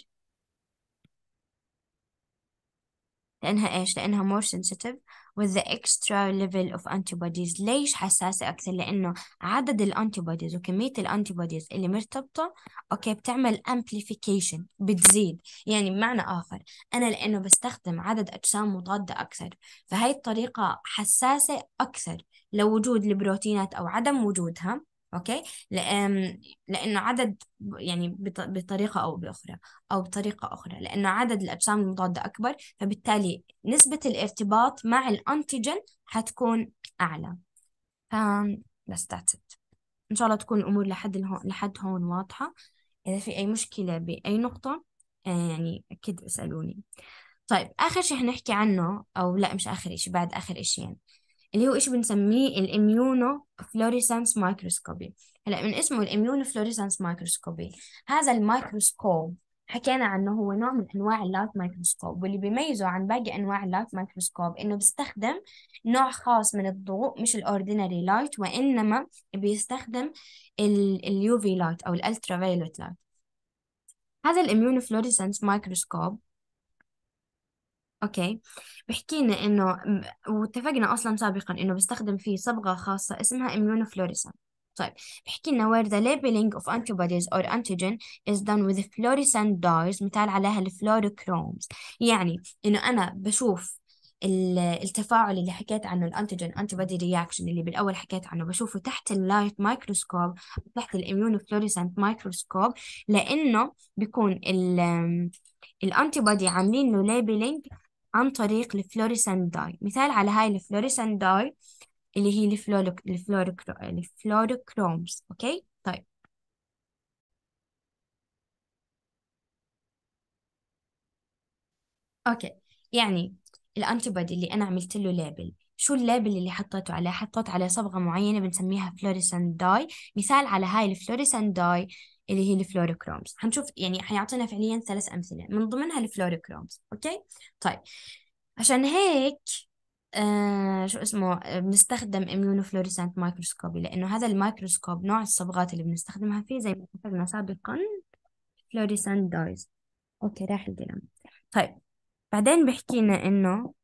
لأنها إيش؟ لأنها more sensitive with the extra level of antibodies. ليش حساسة أكثر؟ لأنه عدد ال antibodies وكمية ال antibodies اللي مرتبطة أوكي بتعمل amplification بتزيد. يعني بمعنى آخر أنا لأنه بستخدم عدد أجسام مضادة أكثر فهي الطريقة حساسة أكثر. لوجود البروتينات أو عدم وجودها أوكي؟ لأن لأنه عدد يعني بطريقة أو بأخرى أو بطريقة أخرى لأنه عدد الأجسام المضادة أكبر فبالتالي نسبة الارتباط مع ال antigen حتكون أعلى. بس that's it إن شاء الله تكون الأمور لحد هون لحد هون واضحة. إذا في أي مشكلة بأي نقطة آه، يعني أكيد اسألوني. طيب آخر شيء حنحكي عنه أو لا مش آخر شيء بعد آخر شيء يعني. اللي هو إيش بنسميه؟ ال immunofluorescence microscopy. هلا من اسمه ال immunofluorescence microscopy. هذا الميكروسكوب حكينا عنه هو نوع من أنواع ال light microscope. واللي بيميزه عن باقي أنواع ال light microscope إنه بيستخدم نوع خاص من الضوء مش ال ordinary light وإنما بيستخدم ال UV light أو ال ultraviolet light هذا ال immunofluorescence microscope أوكي. بحكي لنا انه واتفقنا أصلا سابقا إنه بستخدم فيه صبغة خاصة اسمها immunofluorescent. طيب بحكي لنا where the labeling of antibodies or antigen is done with fluorescent dyes مثال عليها ال fluorochromes يعني إنه أنا بشوف التفاعل اللي حكيت عنه ال antigen anti reaction اللي بالأول حكيت عنه بشوفه تحت ال light microscope تحت ال immunofluorescent microscope لأنه بيكون ال antibody عاملين له labeling عن طريق ال fluorescent dye مثال على هاي ال fluorescent dye اللي هي ال fluoro ال fluoro ال fluorochromes. أوكي؟ طيب. أوكي. يعني ال antibody اللي أنا عملت له label. شو ال label اللي حطيته عليه؟ حطيت عليه صبغة معينة بنسميها fluorescent dye مثال على هاي ال fluorescent dye اللي هي ال fluorochromes. حنشوف يعني حيعطينا فعليا ثلاث أمثلة من ضمنها ال fluorochromes. أوكي؟ طيب. عشان هيك آه شو اسمه بنستخدم immunofluorescent microscopy لأنه هذا الميكروسكوب نوع الصبغات اللي بنستخدمها فيه زي ما اتفقنا سابقا fluorescent dyes. أوكي راح القلم طيب. بعدين بحكي لنا إنه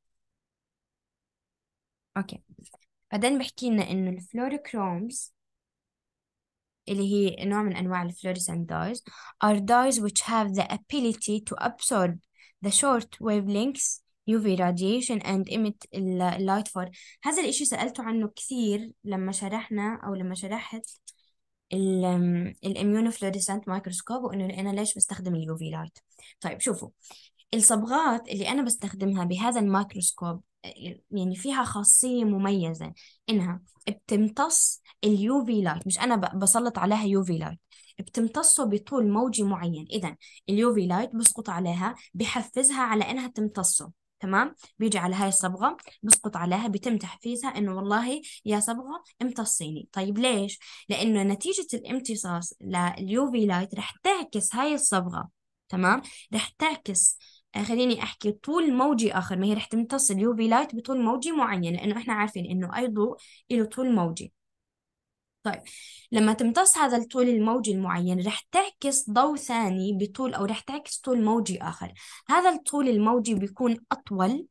أوكي. بعدين بحكي لنا إنه ال fluorochromes اللي هي نوع من أنواع ال fluorescent dyes are dyes which have the ability to absorb the short wavelengths UV radiation and emit light for. هذا الإشي سألته عنه كثير لما شرحنا أو لما شرحت ال immunofluorescent microscope وإنه أنا ليش بستخدم ال UV light طيب شوفوا الصبغات اللي أنا بستخدمها بهذا الميكروسكوب يعني فيها خاصية مميزة إنها بتمتص ال UV light مش أنا بسلط عليها UV light بتمتصه بطول موجي معين. إذا ال UV light بسقط عليها بحفزها على إنها تمتصه تمام؟ بيجي على هاي الصبغة بسقط عليها بيتم تحفيزها إنه والله يا صبغة امتصيني. طيب ليش؟ لأنه نتيجة الامتصاص لل UV light رح تعكس هاي الصبغة تمام؟ رح تعكس خليني أحكي. طول موجي آخر ما هي رح تمتص ال UV light بطول موجي معين لأنه إحنا عارفين إنه أي ضوء له طول موجي. طيب لما تمتص هذا الطول الموجي المعين رح تعكس ضوء ثاني بطول أو رح تعكس طول موجي آخر. هذا الطول الموجي بيكون أطول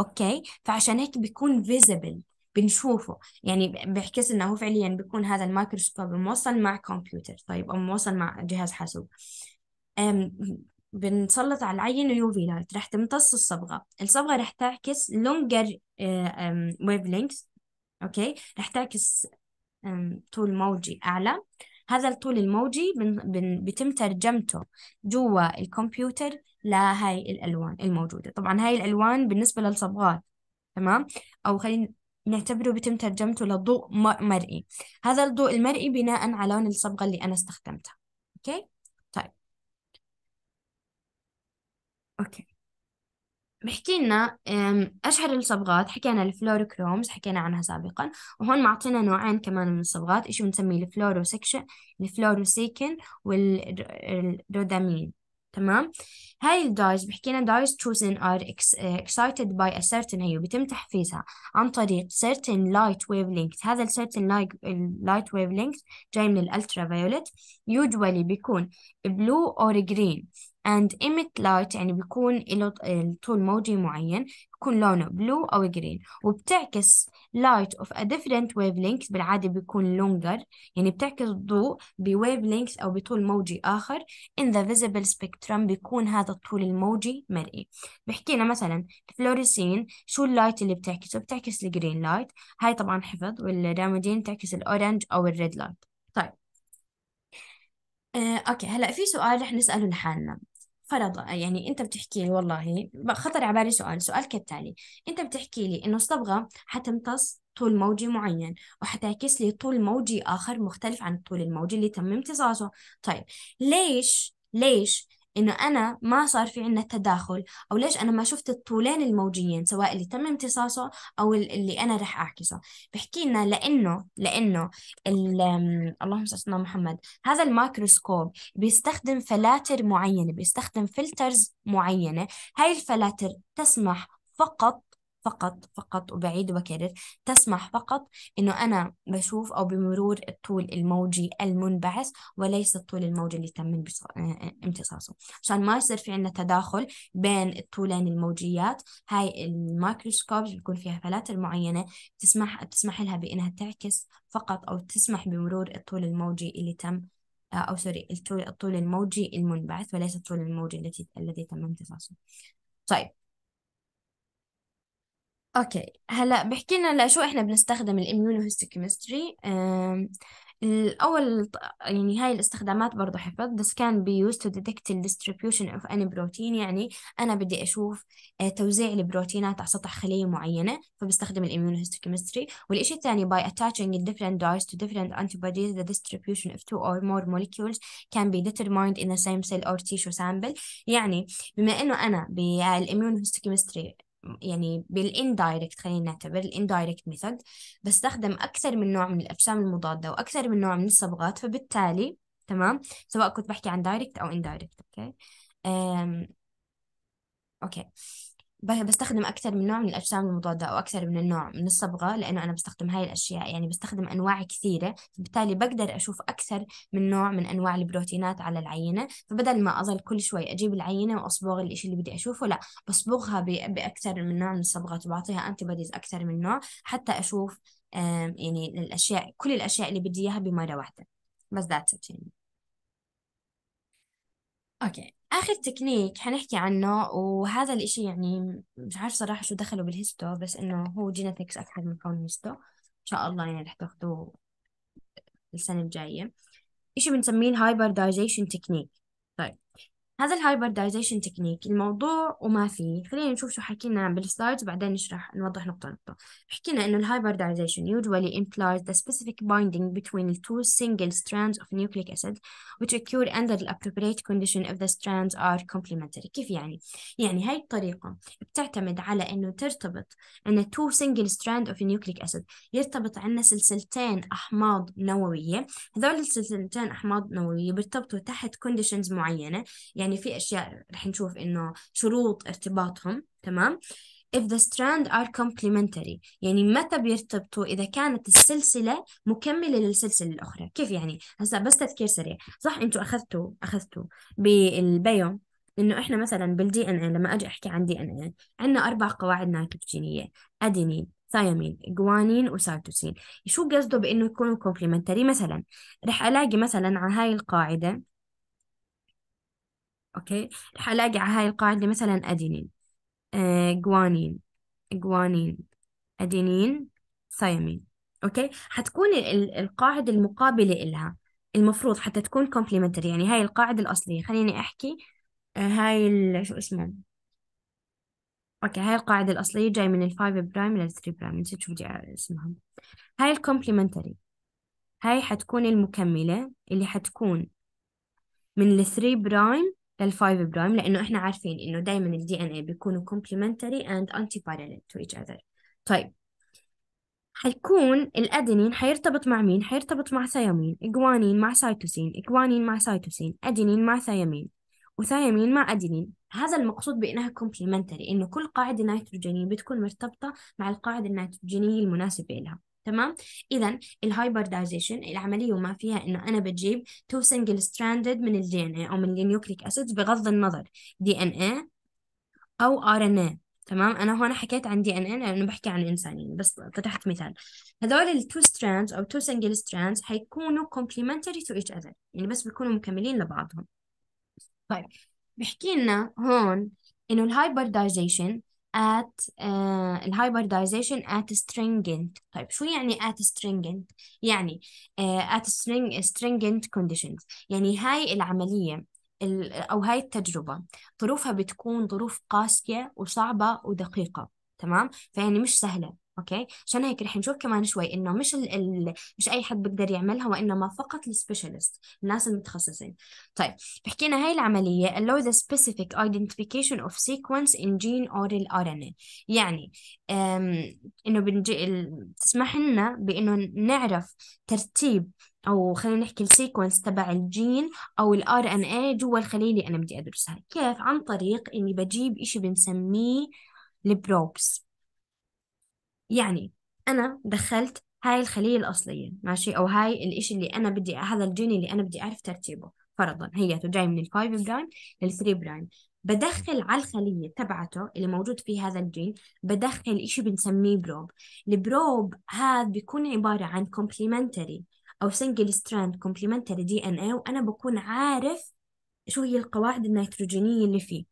أوكي؟ فعشان هيك بيكون visible بنشوفه. يعني بحكي لنا هو فعليا بيكون هذا الميكروسكوب موصل مع كمبيوتر طيب أو موصل مع جهاز حاسوب. بنسلط على العينة UV light رح تمتص الصبغة. الصبغة رح تعكس longer wavelengths أوكي؟ رح تعكس طول موجي أعلى. هذا الطول الموجي بن بن بيتم ترجمته جوا الكمبيوتر لهاي الألوان الموجودة. طبعا هاي الألوان بالنسبة للصبغات تمام؟ أو خلينا نعتبره بيتم ترجمته لضوء مرئي. هذا الضوء المرئي بناء على لون الصبغة اللي أنا استخدمتها okay طيب okay. بحكي لنا أشهر الصبغات حكينا ال fluorochromes حكينا عنها سابقا وهون معطينا نوعين كمان من الصبغات إشي بنسميه ال fluorescein ال fluorescein وال rhodamine. تمام؟ هاي ال dyes بحكينا dyes chosen are excited by a certain هي بيتم تحفيزها عن طريق certain light wavelength. هذا ال certain light, wavelength جاي من ال ultraviolet usually بيكون blue or green. And emit light يعني بيكون له طول موجي معين بيكون لونه blue أو green. وبتعكس light of a different wavelength بالعادة بيكون longer. يعني بتعكس الضوء ب wavelength أو بطول موجي آخر. In the visible spectrum بيكون هذا الطول الموجي مرئي. بحكينا مثلا ال fluorescein شو ال light اللي بتعكسه؟ بتعكس ال green light هاي طبعا حفظ وال rhodamine تعكس ال orange أو ال red light طيب. آه، okay. هلأ في سؤال رح نسأله لحالنا. فرض يعني أنت بتحكي لي والله خطر على بالي سؤال سؤال كالتالي. أنت بتحكي لي إنه الصبغة حتمتص طول موجي معين وحتعكس لي طول موجي آخر مختلف عن الطول الموجي اللي تم امتصاصه طيب ليش ليش إنه أنا ما صار في عندنا تداخل أو ليش أنا ما شفت الطولين الموجيين سواء اللي تم امتصاصه أو اللي أنا رح أعكسه. بحكي لنا لإنه لإنه اللهم صل على محمد هذا الميكروسكوب بيستخدم فلاتر معينة بيستخدم filters معينة. هاي الفلاتر تسمح فقط فقط فقط وبعيد وبكرر. تسمح فقط إنه أنا بشوف أو بمرور الطول الموجي المنبعث وليس الطول الموجي اللي تم امتصاصه. عشان ما يصير في عندنا تداخل بين الطولين الموجيات هاي الميكروسكوب بيكون فيها فلاتر معينة تسمح تسمح لها بإنها تعكس فقط أو تسمح بمرور الطول الموجي اللي تم أو sorry الطول الموجي المنبعث وليس الطول الموجي الذي الذي تم امتصاصه. طيب okay. هلأ بحكي لنا لشو إحنا بنستخدم ال immunohistochemistry الأول يعني هاي الاستخدامات برضه حفظ بس كان be used to detect the distribution of any protein. يعني أنا بدي أشوف آه، توزيع البروتينات على سطح خلية معينة فبستخدم ال immunohistochemistry والإشي الثاني by attaching different dyes to different antibodies the distribution of two or more molecules can be determined in the same cell or tissue sample. يعني بما إنه أنا بال immunohistochemistry يعني بال indirect خلينا نعتبر ال indirect method بستخدم أكثر من نوع من الأجسام المضادة وأكثر من نوع من الصبغات فبالتالي تمام؟ سواء كنت بحكي عن direct أو indirect okay أم... okay بستخدم أكثر من نوع من الأجسام المضادة أو أكثر من النوع من الصبغة لأنه أنا بستخدم هاي الأشياء. يعني بستخدم أنواع كثيرة بالتالي بقدر أشوف أكثر من نوع من أنواع البروتينات على العينة. فبدل ما أظل كل شوي أجيب العينة وأصبغ الإشي اللي بدي أشوفه لا بصبغها بأكثر من نوع من الصبغات وبعطيها antibodies أكثر من نوع حتى أشوف يعني الأشياء كل الأشياء اللي بدي إياها بمرة واحدة. that's it يعني. okay. آخر تكنيك حنحكي عنه وهذا الإشي يعني مش عارف صراحة شو دخله بال histo بس إنه هو genetics أكثر من كونه histo. إن شاء الله يعني رح تاخذوه السنة الجاية. إشي بنسميه ال hybridization technique هذا ال hybridization technique الموضوع وما فيه. خلينا نشوف شو حكينا بال slides وبعدين نشرح نوضح نقطة نقطة. حكينا إنه ال hybridization usually implies the specific binding between the two single strands of nucleic acid which occur under the appropriate condition if the strands are complementary. كيف يعني؟ يعني هاي الطريقة بتعتمد على إنه ترتبط إن two single strand of nucleic acid يرتبط عنا سلسلتين أحماض نووية. هذول السلسلتين أحماض نووية بيرتبطوا تحت conditions معينة. يعني في أشياء رح نشوف إنه شروط ارتباطهم تمام؟ If the strand are complementary يعني متى بيرتبطوا؟ إذا كانت السلسلة مكملة للسلسلة الأخرى. كيف يعني؟ هسا بس تذكير سريع. صح أنتوا أخذتوا أخذتوا بالبيو إنه إحنا مثلا بالدي إن إيه لما أجي أحكي عن دي إن إيه عندنا أربع قواعد نيتروجينية أدينين ثيامين جوانين وسيتوسين شو قصده بإنه يكونوا complementary مثلا رح ألاقي مثلا على هاي القاعدة أوكي؟ رح ألاقي على هاي القاعدة مثلا أدينين. آه جوانين. جوانين. أدينين. ثيامين. أوكي؟ حتكون ال- القاعدة المقابلة إلها المفروض حتى تكون complementary يعني هاي القاعدة الأصلية. خليني أحكي. آه هاي ال- شو اسمه؟ أوكي هاي القاعدة الأصلية جاي من ال five prime لل three prime نسيت شو بدي اسمها هاي ال complementary هاي حتكون المكملة اللي حتكون من ال three prime لل five prime لأنه إحنا عارفين إنه دايما DNA بيكونوا complementary and antiparallel to each other. طيب. حيكون الأدينين حيرتبط مع مين؟ حيرتبط مع ثيامين إجوانين مع سيتوسين إجوانين مع سيتوسين أدينين مع ثيامين وثيامين مع أدينين هذا المقصود بأنها complementary إنه كل قاعدة نيتروجينية بتكون مرتبطة مع القاعدة النيتروجينية المناسبة لها. تمام؟ اذا ال hybridization العملية وما فيها إنه أنا بجيب two single stranded من ال DNA أو من ال nucleic acids بغض النظر دي ان اي أو ار ان اي تمام؟ أنا هون حكيت عن DNA لأنه بحكي عن انسانين بس طرحت مثال. هذول ال two strands أو two single strands حيكونوا complementary to each other يعني بس بيكونوا مكملين لبعضهم. طيب بحكي لنا هون إنه ال hybridization at uh, ال hybridization at stringent. طيب شو يعني at stringent يعني uh, at string, stringent conditions. يعني هاي العملية ال- أو هاي التجربة ظروفها بتكون ظروف قاسية وصعبة ودقيقة تمام؟ فيعني مش سهلة. أوكي؟ عشان هيك رح نشوف كمان شوي إنه مش ال ال مش أي حد بيقدر يعملها وإنما فقط ال specialist الناس المتخصصين. طيب بحكينا هاي العملية allow the specific identification of sequence in gene or RNA يعني إنه بنجي تسمح لنا بإنه نعرف ترتيب أو خلينا نحكي ال sequence تبع الجين أو ال RNA جوا الخلية اللي أنا بدي أدرسها. كيف؟ عن طريق إني بجيب إشي بنسميه ال probes يعني أنا دخلت هاي الخلية الأصلية ماشي؟ أو هاي الإشي اللي أنا بدي هذا الجين اللي أنا بدي أعرف ترتيبه فرضا هي جاي من ال five prime لل three prime بدخل على الخلية تبعته اللي موجود فيه هذا الجين بدخل إشي بنسميه probe ال probe هذا بيكون عبارة عن complementary أو single strand complementary DNA وأنا بكون عارف شو هي القواعد النيتروجينية اللي فيه.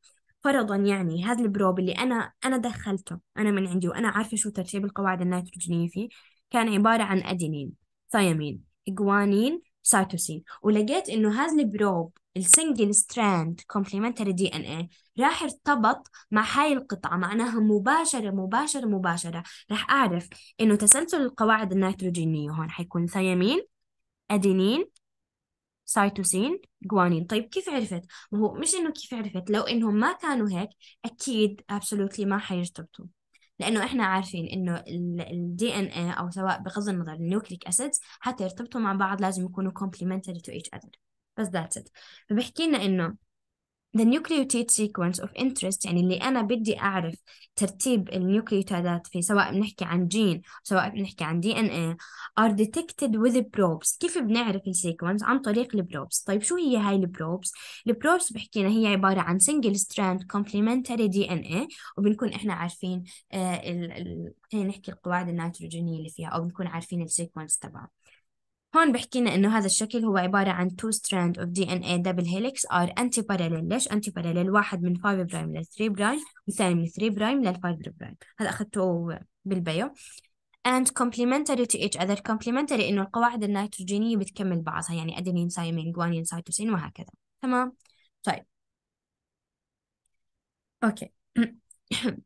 فرضا يعني هذا ال probe اللي أنا أنا دخلته أنا من عندي وأنا عارفة شو ترتيب القواعد النيتروجينية فيه كان عبارة عن أدينين ثيامين جوانين سيتوسين ولقيت إنه هذا ال probe ال single strand complementary DNA راح ارتبط مع هاي القطعة معناها مباشرة مباشرة مباشرة. راح أعرف إنه تسلسل القواعد النيتروجينية هون حيكون ثيامين أدينين سيتوسين جوانين طيب كيف عرفت؟ ما هو مش إنه كيف عرفت لو إنهم ما كانوا هيك أكيد absolutely ما حيرتبطوا لأنه إحنا عارفين إنه ال DNA أو سواء بغض النظر ال nucleic acids حتى يرتبطوا مع بعض لازم يكونوا complementary to each other. بس that's it. فبحكي لنا إنه the nucleotide sequence of interest يعني اللي أنا بدي أعرف ترتيب ال nucleotide ات في سواء بنحكي عن جين سواء بنحكي عن DNA are detected with probes. كيف بنعرف ال sequence عن طريق ال probes طيب شو هي هاي ال probes ال probes بحكينا هي عبارة عن single strand complementary DNA وبنكون إحنا عارفين آه ال ال خلينا نحكي القواعد النيتروجينية اللي فيها أو بنكون عارفين ال sequence تبعها هون بحكي لنا إنه هذا الشكل هو عبارة عن two strand of DNA double helix are anti-parallel. ليش anti-parallel واحد من 5 prime لل 3 prime والثاني من 3 prime لل 5 prime هذا أخذته بال bio. And complementary to each other. complementary إنه القواعد النيتروجينية بتكمل بعضها يعني ادينين ثايمين جوانين سيتوسين وهكذا. تمام؟ طيب. أوكي.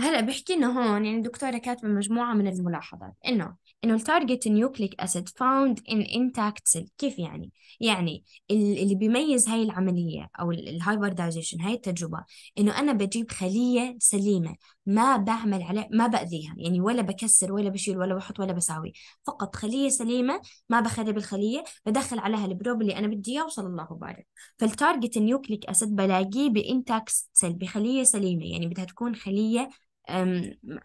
هلا بحكي انه هون يعني الدكتورة كاتبة مجموعة من الملاحظات. إنه إنه ال target nucleic acid found in intact cell كيف يعني؟ يعني اللي بيميز هاي العملية أو ال hybridization هاي التجربة إنه أنا بجيب خلية سليمة ما بعمل عليه ما بأذيها يعني ولا بكسر ولا بشيل ولا بحط ولا بساوي فقط خلية سليمة ما بخرب الخلية بدخل عليها ال probe اللي أنا بدي إياه وصلى الله وبارك فال target nucleic acid بلاقيه ب intact cell بخلية سليمة يعني بدها تكون خلية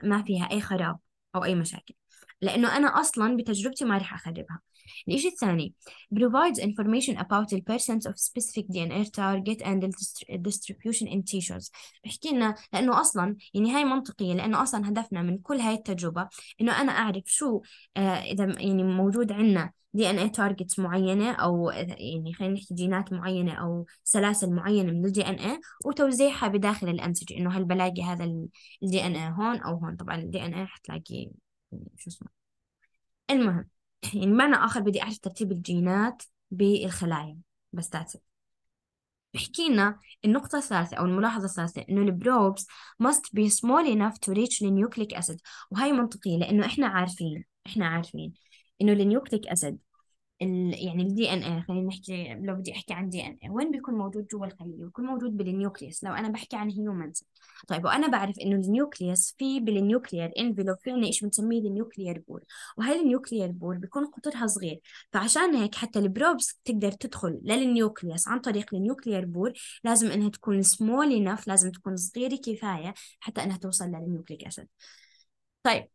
ما فيها أي خراب أو أي مشاكل. لأنه أنا أصلا بتجربتي ما رح أخربها. الإشي الثاني provides information about the presence of specific DNA target and the distribution in tissues. بحكي لنا لأنه أصلا يعني هاي منطقية لأنه أصلا هدفنا من كل هاي التجربة إنه أنا أعرف شو آه إذا يعني موجود عندنا DNA targets معينة أو يعني خلينا نحكي جينات معينة أو سلاسل معينة من ال DNA وتوزيعها بداخل الأنسجة. إنه هل بلاقي هذا ال DNA هون أو هون؟ طبعا ال DNA حتلاقي شو اسمه. المهم يعني معنى اخر بدي أعرف ترتيب الجينات بالخلايا. بس that's بحكي لنا النقطة الثالثة أو الملاحظة الثالثة إنه ال probes must be small enough to reach the nucleic acid. وهي منطقية لأنه إحنا عارفين إحنا عارفين إنه ال nucleic acid يعني ال DNA خلينا نحكي لو بدي أحكي عن DNA وين بيكون موجود جوا الخلية؟ بيكون موجود بال nucleus لو أنا بحكي عن humans طيب وأنا بعرف إنه ال nucleus في بال nuclear envelope في عندنا شيء بنسميه ال nuclear pore وهي ال nuclear pore بيكون قطرها صغير. فعشان هيك حتى ال probes تقدر تدخل لل nucleus عن طريق ال nuclear pore لازم إنها تكون small enough لازم تكون صغيرة كفاية حتى إنها توصل لل nucleic acid طيب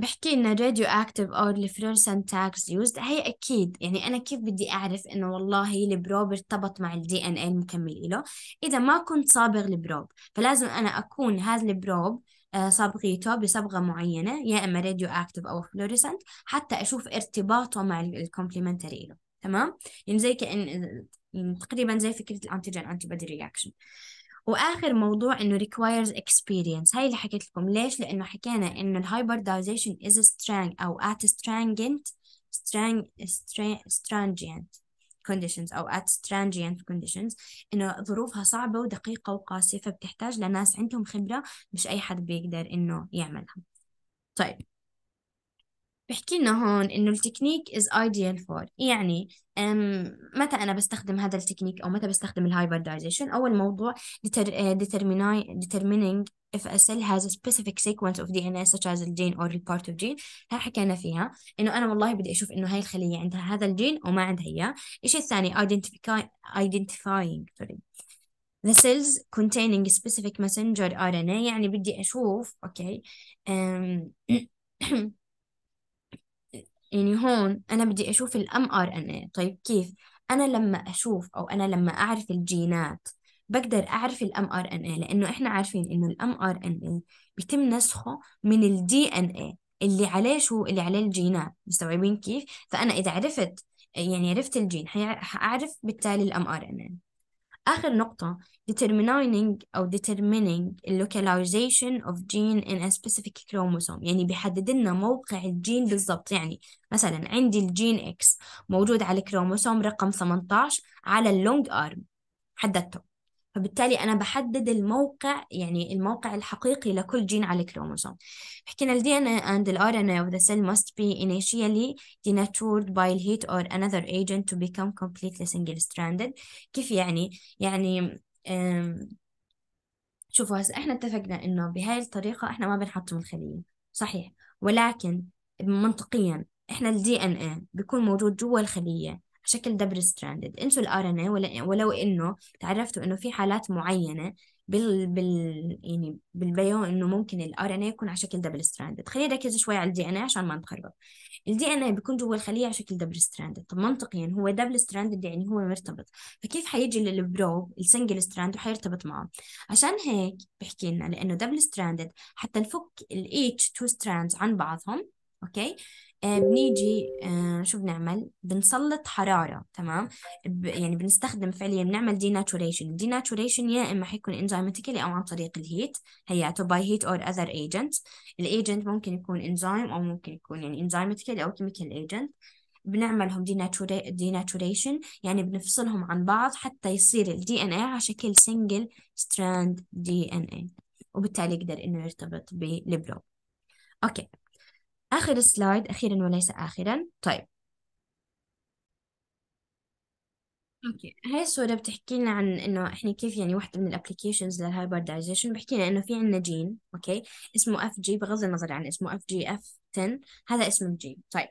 بحكي لنا radioactive أو ال fluorescent tags used هي أكيد يعني أنا كيف بدي أعرف إنه والله ال probe ارتبط مع ال DNA المكمل له؟ إذا ما كنت صابغ ال probe فلازم أنا أكون هذا ال probe آه، صبغيته بصبغة معينة يا إما radioactive أو fluorescent حتى أشوف ارتباطه مع ال complementary له. تمام؟ يعني زي كأن يعني تقريبا زي فكرة ال antigen antibody reaction وآخر موضوع إنه requires experience. هاي اللي حكيت لكم ليش؟ لأنه حكينا إنه ال hybridization is string أو at stringent string stringent conditions أو at stringent conditions. إنه ظروفها صعبة ودقيقة وقاسية فبتحتاج لناس عندهم خبرة مش أي حد بيقدر إنه يعملها. طيب. بحكي لنا هون إنه ال technique is ideal for. يعني متى أنا بستخدم هذا التكنيك أو متى بستخدم ال hybridization أول موضوع determining if a cell has a specific sequence of DNA such as ال gene or the part of gene. هاي حكينا فيها إنه أنا والله بدي أشوف إنه هاي الخلية عندها هذا الجين أو ما عندها إياه. الشيء الثاني identify identifying sorry. The cells containing specific messenger RNA يعني بدي أشوف okay يعني هون أنا بدي أشوف ال mRNA طيب كيف؟ أنا لما أشوف أو أنا لما أعرف الجينات بقدر أعرف ال mRNA لأنه إحنا عارفين إنه ال mRNA بيتم نسخه من ال DNA اللي عليه شو؟ اللي عليه الجينات. مستوعبين كيف؟ فأنا إذا عرفت يعني عرفت الجين حأعرف بالتالي ال mRNA آخر نقطة determining أو determining localization of gene in a specific chromosome. يعني بيحدد لنا موقع الجين بالضبط. يعني مثلا عندي الجين X موجود على الكروموسوم رقم 18 على ال long arm حددته. فبالتالي أنا بحدد الموقع يعني الموقع الحقيقي لكل جين على الكروموسوم حكينا ال DNA and the RNA of the cell must be initially denatured by heat or another agent to become completely single stranded. كيف يعني؟ يعني شوفوا هسه إحنا اتفقنا إنه بهاي الطريقة إحنا ما بنحطم الخلية صحيح. ولكن منطقيا إحنا ال DNA بيكون موجود جوا الخلية. شكل double stranded انسوا ال RNA ولو إنه تعرفتوا إنه في حالات معينة بال بال يعني بال bio إنه ممكن ال RNA يكون على شكل double stranded خلينا نركز شوي على ال DNA عشان ما نتخرب ال DNA بيكون جوا الخلية على شكل double stranded طب منطقيا هو double stranded يعني هو مرتبط. فكيف حيجي ال probe ال single strand وحيرتبط معه؟ عشان هيك بحكي لنا لأنه double stranded حتى نفك ال two strands عن بعضهم okay؟ بنيجي آه شو بنعمل بنسلط حرارة تمام؟ يعني بنستخدم فعليا بنعمل denaturation denaturation يا إما حيكون enzymatically أو عن طريق ال heat هياته by heat or other agent ال agent ممكن يكون انزيم أو ممكن يكون يعني enzymatically أو chemical agent بنعملهم denaturation يعني بنفصلهم عن بعض حتى يصير ال DNA على شكل single strand DNA وبالتالي يقدر إنه يرتبط بال probe okay. آخر slide أخيرا وليس آخرا. طيب. okay. هاي الصورة بتحكي لنا عن إنه إحنا كيف يعني واحدة من ال applications لل hybridization بحكي لنا إنه في عندنا جين okay؟ اسمه FG بغض النظر عن اسمه FGF 10 هذا اسم الجين طيب.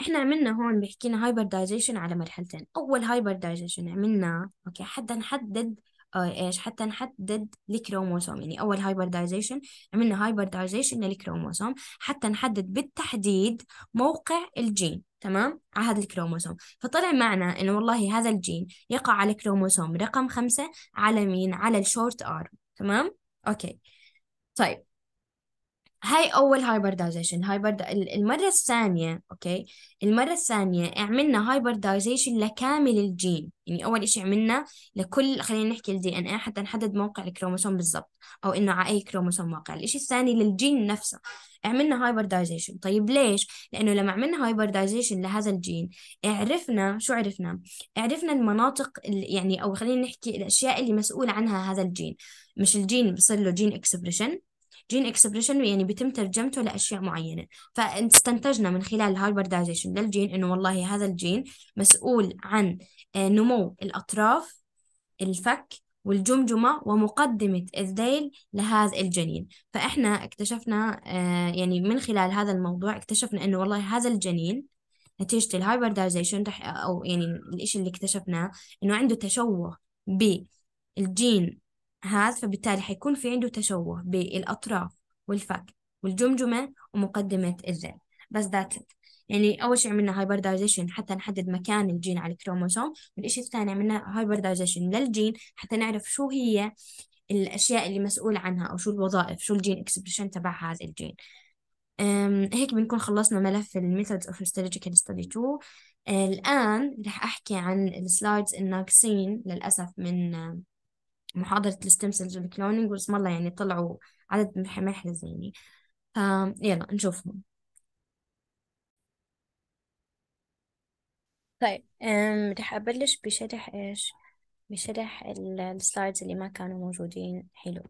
إحنا عملنا هون بحكي لنا hybridization على مرحلتين. أول hybridization عملنا okay؟ حتى نحدد إيش حتى نحدد الكروموسوم يعني أول hybridization عملنا hybridization للكروموسوم حتى نحدد بالتحديد موقع الجين تمام؟ على هذا الكروموسوم. فطلع معنا إنه والله هذا الجين يقع على كروموسوم رقم خمسة على مين؟ على ال short arm تمام؟ okay. طيب. هاي أول hybridization hybrid المرة الثانية okay؟ المرة الثانية عملنا hybridization لكامل الجين. يعني أول إشي عملنا لكل خلينا نحكي ال DNA حتى نحدد موقع الكروموسوم بالضبط أو إنه على أي كروموسوم موقع. الإشي الثاني للجين نفسه. عملنا hybridization طيب ليش؟ لأنه لما عملنا hybridization لهذا الجين عرفنا شو عرفنا؟ عرفنا المناطق يعني أو خلينا نحكي الأشياء اللي مسؤول عنها هذا الجين. مش الجين بصير له gene expression gene expression يعني بيتم ترجمته لأشياء معينة. فاستنتجنا من خلال ال hybridization للجين إنه والله هذا الجين مسؤول عن آه، نمو الأطراف الفك والجمجمة ومقدمة الذيل لهذا الجنين. فإحنا اكتشفنا آه، يعني من خلال هذا الموضوع اكتشفنا إنه والله هذا الجنين نتيجة ال hybridization أو يعني الإشي اللي اكتشفناه إنه عنده تشوه بالجين هذا فبالتالي حيكون في عنده تشوه بالأطراف والفك والجمجمة ومقدمة الذيل بالذات يعني أول شيء عملنا hybridization حتى نحدد مكان الجين على الكروموسوم والإشي الثاني عملنا hybridization للجين حتى نعرف شو هي الأشياء اللي مسؤول عنها أو شو الوظائف شو ال gene expression تبع هذا الجين. هيك بنكون خلصنا ملف ال methods of histological study 2 الآن رح أحكي عن ال slides الناقصين للأسف من محاضرة ال stem cells وال cloning واسم الله يعني طلعوا عدد ما يحرز يعني. فيلا نشوفهم. طيب رح أبلش بشرح إيش؟ بشرح ال slides اللي ما كانوا موجودين. حلو.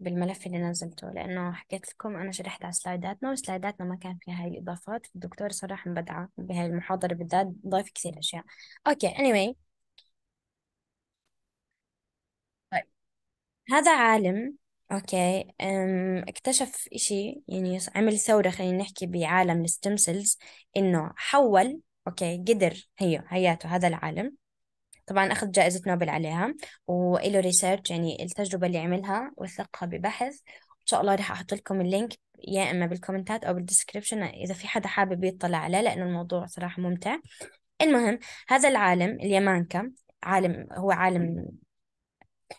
بالملف اللي نزلته لأنه حكيت لكم أنا شرحت على سلايداتنا وسلايداتنا ما كان فيها هاي الإضافات. الدكتور صراحة مبدعة بهاي المحاضرة بالذات ضايف كثير أشياء. okay anyway. هذا عالم okay اكتشف إشي يعني عمل ثورة خلينا نحكي بعالم ال stem cells إنه حول okay قدر هي هياته هذا العالم. طبعا أخذ جائزة نوبل عليها وإله research يعني التجربة اللي عملها وثقها ببحث. إن شاء الله راح أحط لكم ال link يا إما بال comment ات أو بال description إذا في حدا حابب يطلع عليه لأنه الموضوع صراحة ممتع. المهم هذا العالم يامانكا عالم هو عالم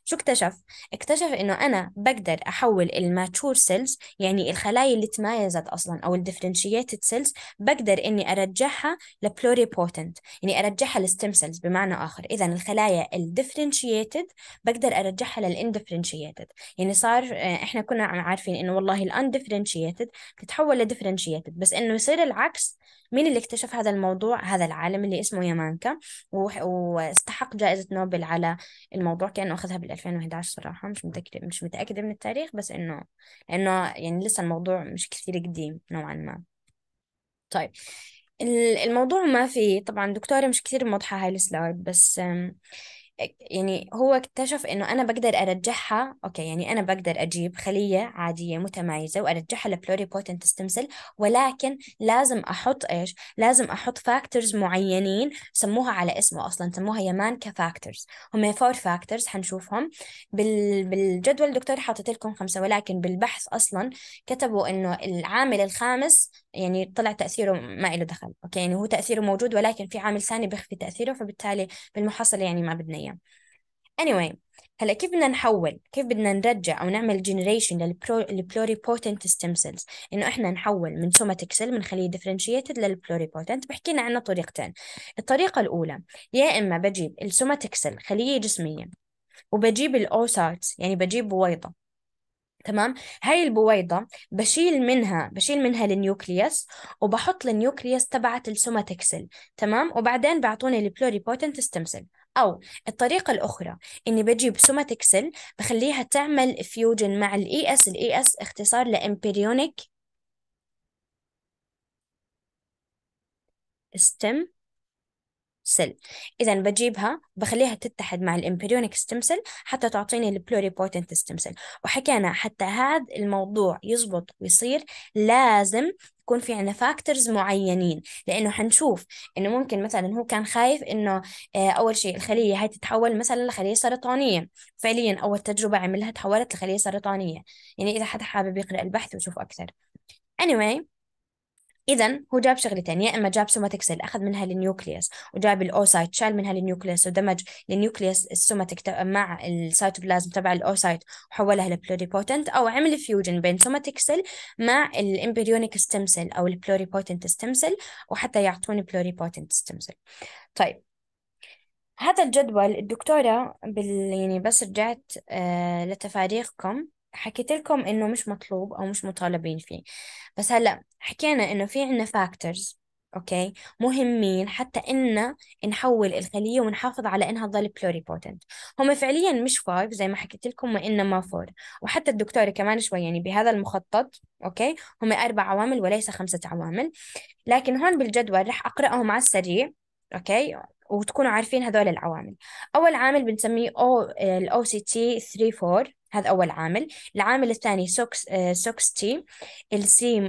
شو اكتشف؟ اكتشف إنه أنا بقدر أحول ال mature cells يعني الخلايا اللي تمايزت أصلا أو ال differentiated cells بقدر إني أرجعها ل pluripotent يعني أرجعها ل stem cells بمعنى آخر. اذا الخلايا ال differentiated بقدر أرجعها لل undifferentiated يعني صار آه، إحنا كنا عارفين إنه والله ال undifferentiated بتتحول ل differentiated بس إنه يصير العكس. مين اللي اكتشف هذا الموضوع؟ هذا العالم اللي اسمه يامانكا واستحق جائزة نوبل على الموضوع كأنه أخذها بال 2011 صراحة مش متأكدة مش متأكدة من التاريخ بس إنه لأنه يعني لسه الموضوع مش كثير قديم نوعا ما. طيب الموضوع ما في طبعا دكتورة مش كثير موضحة هاي ال slide بس يعني هو اكتشف إنه أنا بقدر أرجعها okay يعني أنا بقدر أجيب خلية عادية متمايزة وأرجعها ل pluripotent stem ولكن لازم أحط إيش؟ لازم أحط factors معينين سموها على اسمه أصلا سموها Yamanaka factors هم four factors حنشوفهم. بال... بالجدول الدكتور حاطط لكم خمسة ولكن بالبحث أصلا كتبوا إنه العامل الخامس يعني طلع تأثيره ما له دخل okay يعني هو تأثيره موجود ولكن في عامل ثاني بيخفي تأثيره فبالتالي بالمحصله يعني ما بدنا إياه. Anyway هلا كيف بدنا نحول؟ كيف بدنا نرجع أو نعمل generation لل pluripotent stem cells إنه إحنا نحول من somatic cell من خلية differentiated لل pluripotent بحكي لنا عنها طريقتين. الطريقة الأولى يا إما بجيب ال somatic cell خلية جسمية وبجيب ال oocytes يعني بجيب بويضة. تمام؟ هاي البويضة بشيل منها بشيل منها ال nucleus وبحط ال nucleus تبعت ال somatic cell تمام؟ وبعدين بعطوني ال pluripotent stem cell أو الطريقة الأخرى إني بجيب somatic cell بخليها تعمل fusion مع ال ES ال ES اختصار ل embryonic stem cell اذا بجيبها بخليها تتحد مع ال embryonic stem cell حتى تعطيني ال pluripotent stem cell وحكينا حتى هذا الموضوع يزبط ويصير لازم يكون في عندنا factors معينين. لأنه حنشوف إنه ممكن مثلا هو كان خايف إنه آه، أول شيء الخلية هاي تتحول مثلا لخلية سرطانية. فعليا أول تجربة عملها تحولت لخلية سرطانية. يعني إذا حدا حابب يقرأ البحث ويشوف أكثر. Anyway اذا هو جاب شغلتين يا إما جاب somatic cell أخذ منها ال nucleus وجاب ال oocyte شال منها ال nucleus ودمج ال nucleus ال somatic مع السيتوبلازم تبع ال oocyte وحولها ل pluripotent أو عمل fusion بين somatic cell مع ال embryonic stem cell أو ال pluripotent stem cell وحتى يعطوني pluripotent stem cell طيب. هذا الجدول الدكتورة بال يعني بس رجعت آه لتفاريغكم حكيت لكم إنه مش مطلوب أو مش مطالبين فيه. بس هلأ حكينا إنه في عنا factors okay؟ مهمين حتى ان نحول الخلية ونحافظ على إنها تضل pluripotent هم فعليا مش five زي ما حكيت لكم وانما four وحتى الدكتور كمان شوي يعني بهذا المخطط okay؟ هم أربع عوامل وليس خمسة عوامل. لكن هون بالجدول رح أقرأهم على السريع okay؟ وتكونوا عارفين هذول العوامل. أول عامل بنسميه أو ال Oct 3 4 هذا أول عامل. العامل الثاني Sox Sox 2 ال c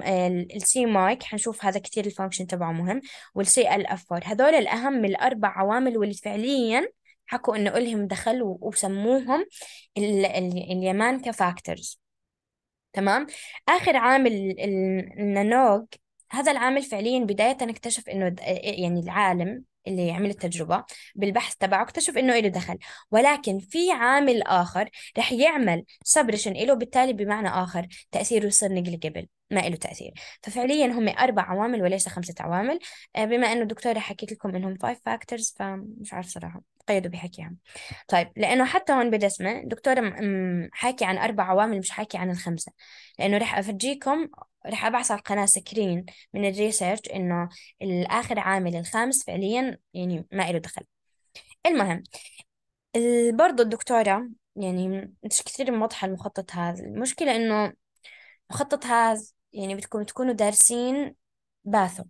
ال c-Myc. حنشوف هذا كثير ال function تبعه مهم. وال KLF 4 هذول الأهم من الأربع عوامل واللي فعليا حكوا إنه إلهم دخل وسموهم ال Yamanaka factors. تمام؟ آخر عامل ال Nanog هذا العامل فعليا بداية اكتشف إنه يعني العالم اللي عمل التجربة بالبحث تبعه اكتشف إنه له دخل. ولكن في عامل آخر رح يعمل suppression له بالتالي بمعنى آخر تأثيره يصير نقل قبل. ما له تأثير. ففعليا هم أربع عوامل وليس خمسة عوامل. آه، بما أنه الدكتورة حكيت لكم إنهم five factors فمش عارف صراحة قيدوا بحكيها طيب لأنه حتى هون بالرسمة الدكتورة حاكي عن أربع عوامل مش حاكي عن الخمسة. لأنه رح أفرجيكم رح أبعث على القناة screen من ال research إنه الآخر عامل الخامس فعليا يعني ما له دخل. المهم برضو الدكتورة يعني مش كثير موضحة المخطط هذا. المشكلة إنه المخطط هذا يعني بدكم تكونوا دارسين patho.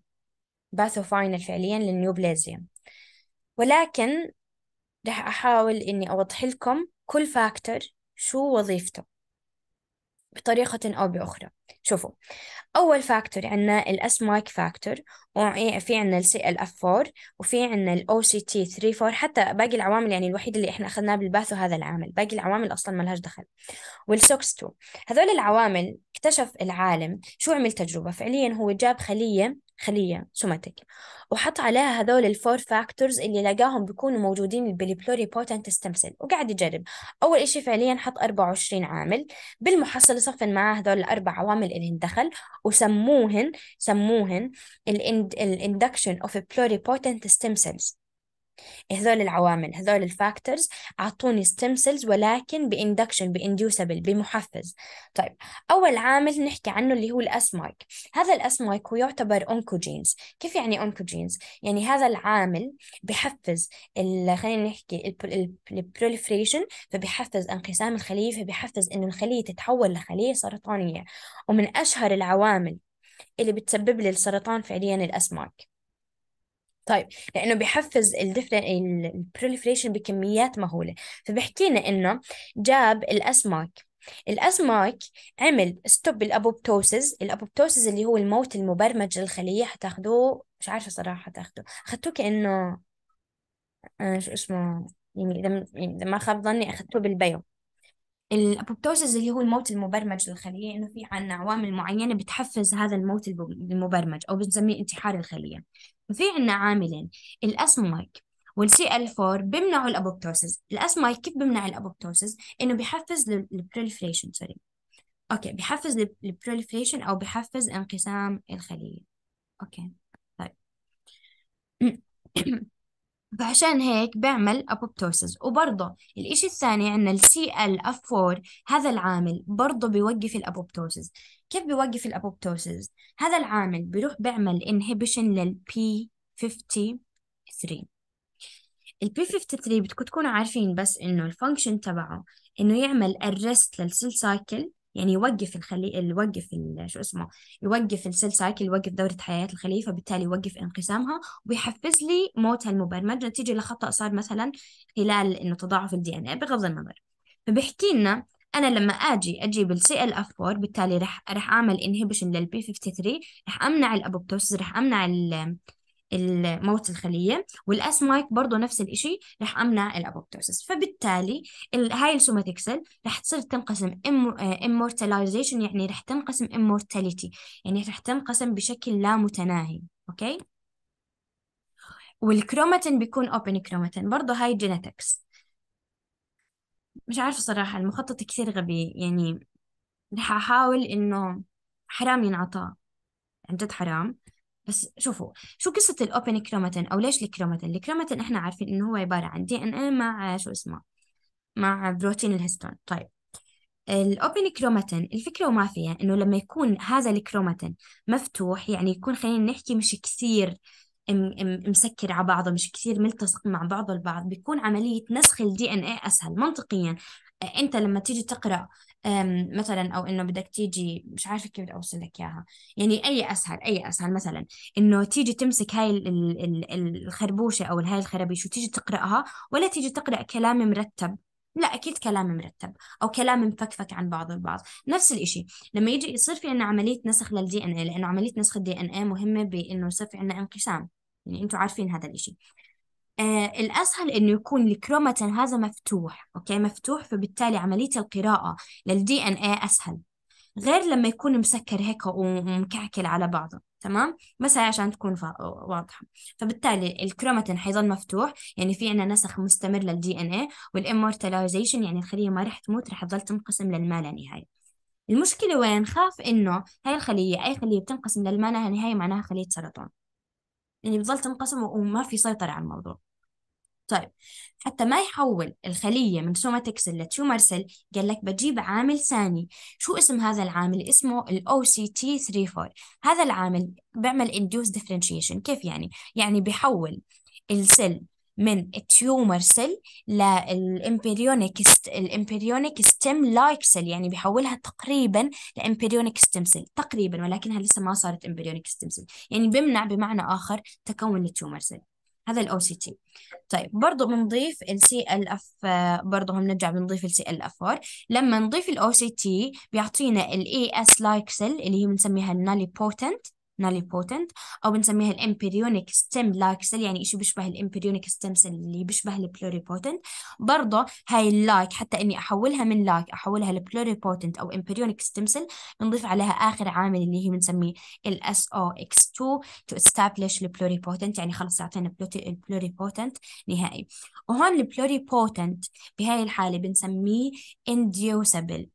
patho final فعليا لل neoplasia. ولكن رح أحاول إني أوضح لكم كل factor شو وظيفته. بطريقة أو بأخرى. شوفوا أول factor عندنا ال c-Myc factor وفي عندنا ال KLF 4 وفي عندنا ال OCT 3 4 حتى باقي العوامل يعني الوحيد اللي إحنا أخذناه بال patho هذا العامل. باقي العوامل أصلا ما لهاش دخل وال SOX 2 هذول العوامل اكتشف العالم شو عمل تجربة. فعليا هو جاب خلية خلية somatic وحط عليها هذول ال four factors اللي لقاهم بيكونوا موجودين بال pluripotent stem cell وقاعد يجرب. أول إشي فعليا حط 24 عامل. بالمحصلة صفن معاه هذول الأربع عوامل اللي اندخل وسموهن سموهن ال induction of pluripotent stem cells هذول العوامل هذول ال factors أعطوني stem cells ولكن ب induction ب inducible بمحفز. طيب أول عامل نحكي عنه اللي هو ال c-Myc هذا ال c-Myc هو يعتبر oncogenes كيف يعني oncogenes؟ يعني هذا العامل بحفز خلينا نحكي ال proliferation فبحفز انقسام الخلية فبحفز إنه الخلية تتحول لخلية سرطانية. ومن أشهر العوامل اللي بتسبب لي السرطان فعليا ال c-Myc. طيب لأنه بحفز ال proliferation بكميات مهولة. فبحكي لنا إنه جاب ال c-Myc. ال c-Myc عمل stop ال apoptosis ال apoptosis اللي هو الموت المبرمج للخلية حتاخذوه مش عارفة صراحة تاخذوه اخذتوه كأنه آه شو اسمه يعني إذا إذا ما خاب ظني اخذتوه بال bio. ال apoptosis اللي هو الموت المبرمج للخلية إنه في عنا عوامل معينة بتحفز هذا الموت المبرمج أو بنسميه انتحار الخلية. ففي عنا عاملين الأسماك والسي ال 4 بيمنعوا الأبوبتوسيس. الاسماي كيف بيمنع الأبوبتوسيس؟ إنه بيحفز ال proliferation sorry okay بيحفز ال proliferation أو بيحفز انقسام الخلية. okay طيب. فعشان هيك بيعمل apoptosis وبرضه الإشي الثاني عندنا ال KLF 4 هذا العامل برضه بيوقف ال apoptosis كيف بيوقف ال apoptosis هذا العامل بيروح بيعمل inhibition لل p 53 ال p 53 بدكم تكونوا عارفين بس إنه ال function تبعه إنه يعمل arrest لل cell cycle يعني يوقف الخلية يوقف شو اسمه يوقف ال cell cycle يوقف دورة حياة الخلية فبالتالي يوقف انقسامها ويحفز لي موتها المبرمج نتيجة لخطأ صار مثلا خلال إنه تضاعف ال DNA بغض النظر. فبيحكي لنا أنا لما آجي أجيب ال KLF 4 بالتالي رح رح أعمل inhibition لل p 53 رح أمنع ال apoptosis رح أمنع موت الخلية وال c-Myc برضه نفس الإشي رح أمنع ال apoptosis فبالتالي هاي ال somatic cell رح تصير تنقسم immortalization يعني رح تنقسم immortality يعني رح تنقسم بشكل لا متناهي. okay؟ وال chromatin بيكون open chromatin. برضه هاي genetics مش عارفة صراحة المخطط كثير غبي. يعني رح أحاول إنه حرام ينعطى. عن جد حرام. بس شوفوا شو قصة ال open chromatin أو ليش ال chromatin ال chromatin إحنا عارفين إنه هو عبارة عن DNA مع شو اسمه؟ مع بروتين الهستون. طيب الأوبن كروماتين الفكرة وما فيها إنه لما يكون هذا الكروماتين مفتوح يعني يكون خلينا نحكي مش كثير مسكر على بعضه مش كثير ملتصق مع بعضه البعض بيكون عملية نسخ الدي ان إيه أسهل منطقيا. أنت لما تيجي تقرأ مثلا أو إنه بدك تيجي مش عارفة كيف بدي أوصل لك إياها. يعني أي أسهل أي أسهل. مثلا إنه تيجي تمسك هاي الخربوشة أو هاي الخرابيش وتيجي تقرأها ولا تيجي تقرأ كلام مرتب. لا أكيد كلام مرتب أو كلام مفكفك عن بعض البعض. نفس الإشي لما يجي يصير في عنا عملية نسخ لل DNA لأنه عملية نسخ ال DNA مهمة بإنه يصير في عنا انقسام. يعني أنتم عارفين هذا الإشي. آه الأسهل إنه يكون الكروماتين هذا مفتوح okay؟ مفتوح فبالتالي عملية القراءة لل DNA أسهل. غير لما يكون مسكر هيك ومكعكل على بعضه تمام؟ بس هي عشان تكون واضحة. فبالتالي الكروماتين حيظل مفتوح يعني في عنا نسخ مستمر لل DNA وال immortalization يعني الخلية ما رح تموت رح تظل تنقسم للما لا نهاية. المشكلة وين؟ خاف إنه هاي الخلية أي خلية بتنقسم للما لا نهاية معناها خلية سرطان. يعني بتظل تنقسم وما في سيطرة على الموضوع. طيب حتى ما يحول الخلية من somatic cell ل tumor cell قال لك بجيب عامل ثاني. شو اسم هذا العامل؟ اسمه ال OCT34 هذا العامل بيعمل induced differentiation. كيف يعني؟ يعني بيحول السيل من التيومر سيل للامبريونيك الامبريونيك ستيم لايك سيل يعني بيحولها تقريبا ل embryonic stem cell تقريبا ولكنها لسه ما صارت embryonic stem cell يعني بيمنع بمعنى آخر تكون ال tumor cell. هذا ال OCT طيب برضه بنضيف ال KLF برضه هم نرجع بنضيف ال KLF 4 لما نضيف ال OCT بيعطينا ال ES like cell اللي هي بنسميها ال nullipotent nullipotent أو بنسميها ال embryonic stem like cell يعني شيء بيشبه ال embryonic stem cell اللي بيشبه ال pluripotent برضه هاي ال like حتى إني أحولها من like أحولها ل pluripotent أو embryonic stem cell بنضيف عليها آخر عامل اللي هي بنسميه SOX 2 to establish ال pluripotent يعني خلص تعطينا ال pluripotent نهائي. وهون البلوريبوتنت بهاي الحالة بنسميه inducible.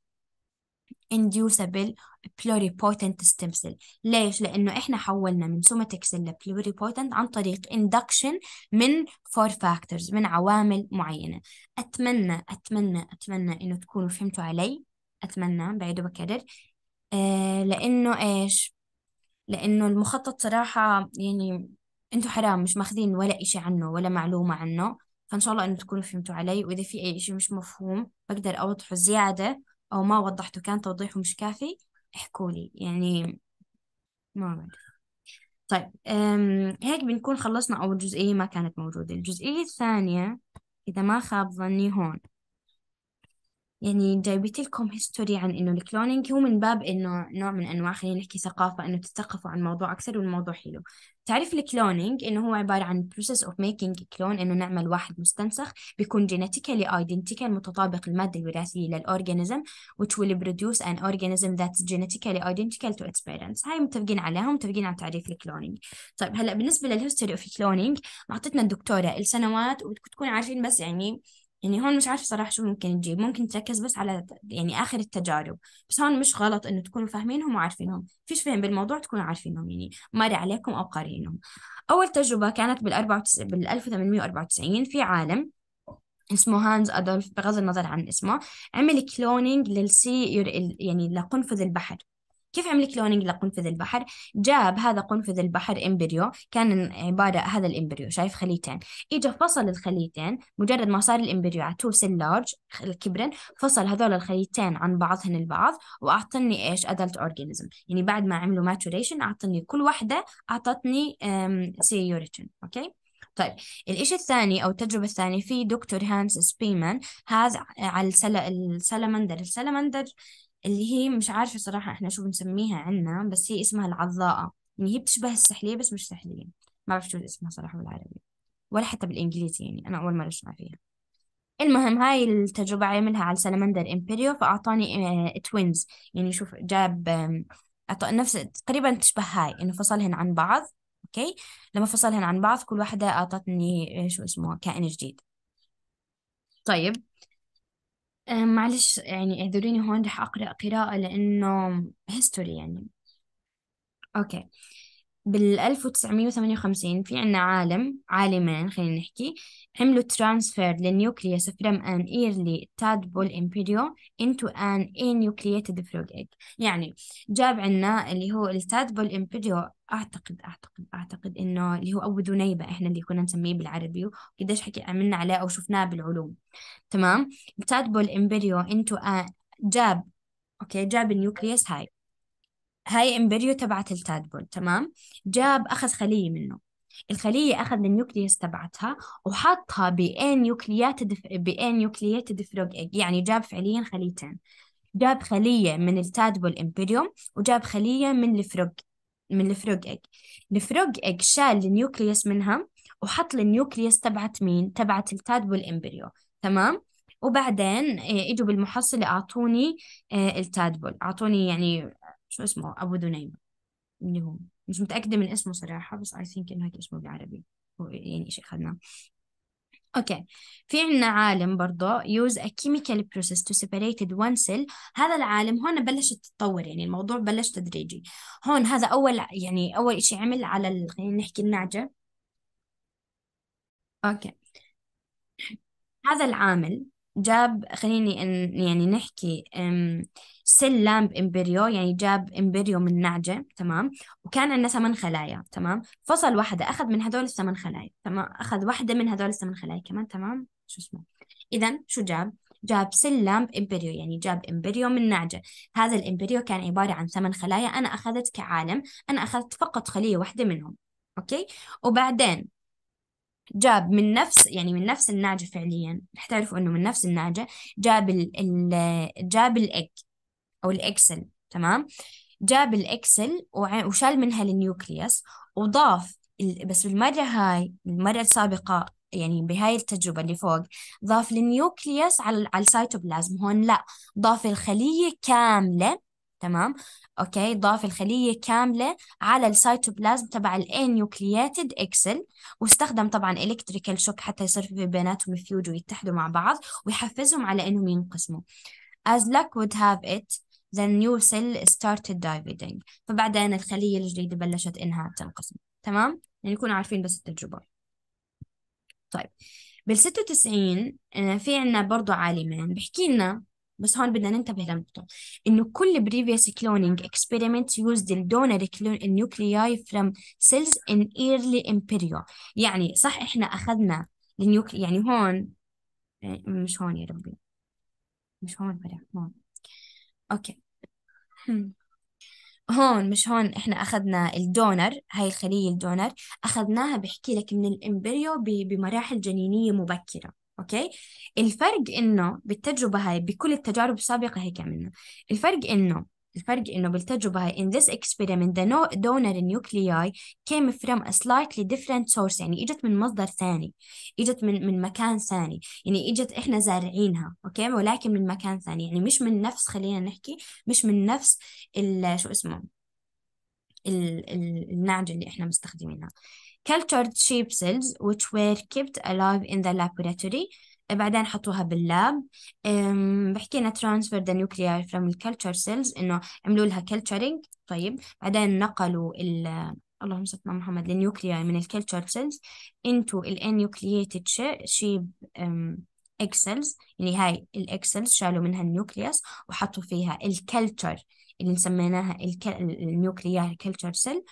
inducible pluripotent stem cell. ليش؟ لأنه إحنا حولنا من somatic cell ل pluripotent عن طريق induction من four factors من عوامل معينة. أتمنى أتمنى أتمنى إنه تكونوا فهمتوا علي. أتمنى بعيد وبكرر آه لأنه إيش؟ لأنه المخطط صراحة يعني أنتوا حرام مش ماخذين ولا إشي عنه ولا معلومة عنه. فإن شاء الله إنه تكونوا فهمتوا علي. وإذا في أي إشي مش مفهوم بقدر أوضحه زيادة أو ما وضحته كان توضيحه مش كافي. احكوا لي يعني ما بعرف. طيب هيك بنكون خلصنا أول جزئية ما كانت موجودة. الجزئية الثانية إذا ما خاب ظني هون. يعني جايبت لكم history عن إنه ال cloning هو من باب إنه نوع من أنواع خلينا نحكي ثقافة إنه تثقفوا عن الموضوع أكثر والموضوع حلو. تعرف ال cloning إنه هو عبارة عن process of making clone إنه نعمل واحد مستنسخ بيكون genetically identical متطابق المادة الوراثية لل organism which will produce an organism that's genetically identical to its parents. هاي متفقين عليها ومتفقين على تعريف ال cloning طيب هلأ بالنسبة لل history of cloning أعطتنا الدكتورة السنوات تكونوا عارفين بس يعني يعني هون مش عارفة صراحة شو ممكن تجيب ممكن تركز بس على يعني آخر التجارب. بس هون مش غلط إنه تكونوا فاهمينهم وعارفينهم. فيش فهم بالموضوع تكونوا عارفينهم. يعني مر عليكم أو قارينهم. أول تجربة كانت بال بال 1894 في عالم اسمه هانز أدولف بغض النظر عن اسمه عمل cloning لل sea يعني لقنفذ البحر. كيف عمل cloning لقنفذ البحر؟ جاب هذا قنفذ البحر embryo كان عبارة هذا ال embryo شايف خليتين. اجى فصل الخليتين مجرد ما صار ال embryo على two cell large كبرن فصل هذول الخليتين عن بعضهن البعض وأعطني إيش؟ adult organism يعني بعد ما عملوا maturation أعطني كل وحدة أعطتني sea urchin okay؟ طيب الإشي الثاني أو التجربة الثانية في دكتور هانس سبيمان هذا على السلمندر السلمندر اللي هي مش عارفة صراحة إحنا شو بنسميها عنا بس هي اسمها العضاءة يعني هي بتشبه السحلية بس مش سحلية. ما بعرف شو اسمها صراحة بالعربي. ولا حتى بالإنجليزي يعني أنا أول مرة أسمع فيها. المهم هاي التجربة عملها على سلمندر embryo فأعطاني آه twins يعني شوف جاب أعطى نفس تقريبا تشبه هاي إنه فصلهن عن بعض okay؟ لما فصلهن عن بعض كل واحدة أعطتني شو اسمه كائن جديد. طيب آه، معلش يعني اعذريني هون رح أقرأ قراءة لأنه هيستوري يعني. okay بال 1958 في عنا عالم عالمين خلينا نحكي عملوا transfer لل nucleus from an early tadpole embryo into an enucleated frog egg يعني جاب عنا اللي هو ال tadpole embryo. أعتقد أعتقد أعتقد إنه اللي هو أبو ذنيبة إحنا اللي كنا نسميه بالعربي وقديش حكي عملنا عليه أو شفناه بالعلوم. تمام؟ ال tadpole embryo into a جاب okay جاب ال nucleus هاي. هاي embryo تبعت ال tadpole تمام؟ جاب أخذ خلية منه. الخلية أخذ ال nucleus تبعتها وحطها ب enucleated ب enucleated frog egg يعني جاب فعليا خليتين. جاب خلية من ال tadpole embryo وجاب خلية من الفروج من الفروج إيج الفروج إيج شال النيوكليوس منها وحط ال nucleus تبعت مين؟ تبعت ال tadpole embryo تمام؟ وبعدين آه، إجوا بالمحصلة أعطوني آه، ال tadpole أعطوني يعني شو اسمه أبو ذنيبة اللي هو مش متأكدة من اسمه صراحة بس I think إنه هيك اسمه بالعربي. هو يعني شيء أخذناه okay. في عنا عالم برضه use a chemical process to separate one cell. هذا العالم هون بلش تتطور يعني الموضوع بلش تدريجي. هون هذا أول يعني أول شيء عمل على خلينا نحكي النعجة okay. هذا العالم جاب خليني إن يعني نحكي cell lamb embryo يعني جاب embryo من نعجة تمام؟ وكان عندنا ثمان خلايا تمام؟ فصل واحدة أخذ من هدول الثمان خلايا تمام؟ أخذ واحدة من هدول الثمان خلايا كمان تمام؟ شو اسمه؟ إذا شو جاب؟ جاب cell lamb embryo يعني جاب embryo من نعجة. هذا ال embryo كان عبارة عن ثمان خلايا أنا أخذت كعالم أنا أخذت فقط خلية واحدة منهم okay؟ وبعدين جاب من نفس يعني من نفس النعجة فعليا. رح تعرفوا إنه من نفس النعجة جاب ال ال جاب ال egg أو ال egg cell تمام؟ جاب ال egg cell وشال منها ال nucleus وضاف بس بالمرة هاي المرة السابقة يعني بهاي التجربة اللي فوق ضاف ال nucleus على على السيتوبلازم. هون لا ضاف الخلية كاملة تمام؟ okay ضاف الخلية كاملة على السيتوبلازم تبع ال enucleated egg cell واستخدم طبعا electrical shock حتى يصير في بيناتهم فيوج ويتحدوا مع بعض ويحفزهم على إنهم ينقسموا. As luck would have it the new cell started dividing. فبعدين الخلية الجديدة بلشت إنها تنقسم. تمام؟ يعني يكونوا عارفين بس التجربة. طيب بال 96 آه، في عنا برضو عالمين. بحكي لنا بس هون بدنا ننتبه لنقطة إنه كل previous cloning experiment used the donor nuclei from cells in early embryo. يعني صح إحنا أخذنا ال nuclei يعني هون إيه، مش هون يا ربي. مش هون فرح هون. okay. هون مش هون إحنا أخذنا ال donor هاي الخلية ال donor أخذناها بحكي لك من ال embryo بمراحل جنينية مبكرة. okay؟ الفرق إنه بالتجربة هاي بكل التجارب السابقة هيك عملنا. الفرق إنه الفرق إنه بالتجربة هاي in this experiment the no- donor nuclei came from a slightly different source. يعني إجت من مصدر ثاني. إجت من من مكان ثاني. يعني إجت إحنا زارعينها okay؟ ولكن من مكان ثاني. يعني مش من نفس خلينا نحكي مش من نفس ال شو اسمه ال- ال- النعجة اللي إحنا مستخدمينها. Cultured sheep cells which were kept alive in the laboratory. بعدين حطوها بال lab. بحكي لنا transfer the nuclei from the culture cells إنه عملوا لها culturing. طيب بعدين نقلوا ال اللهم صل على محمد النيوكلياي من الكلتشر سيلز into الانيوكلييتد شيب اكسلز يعني هاي الاكسلز شالوا منها النيوكليوس وحطوا فيها الكلتشر اللي سميناها الك... ال nuclei culture cell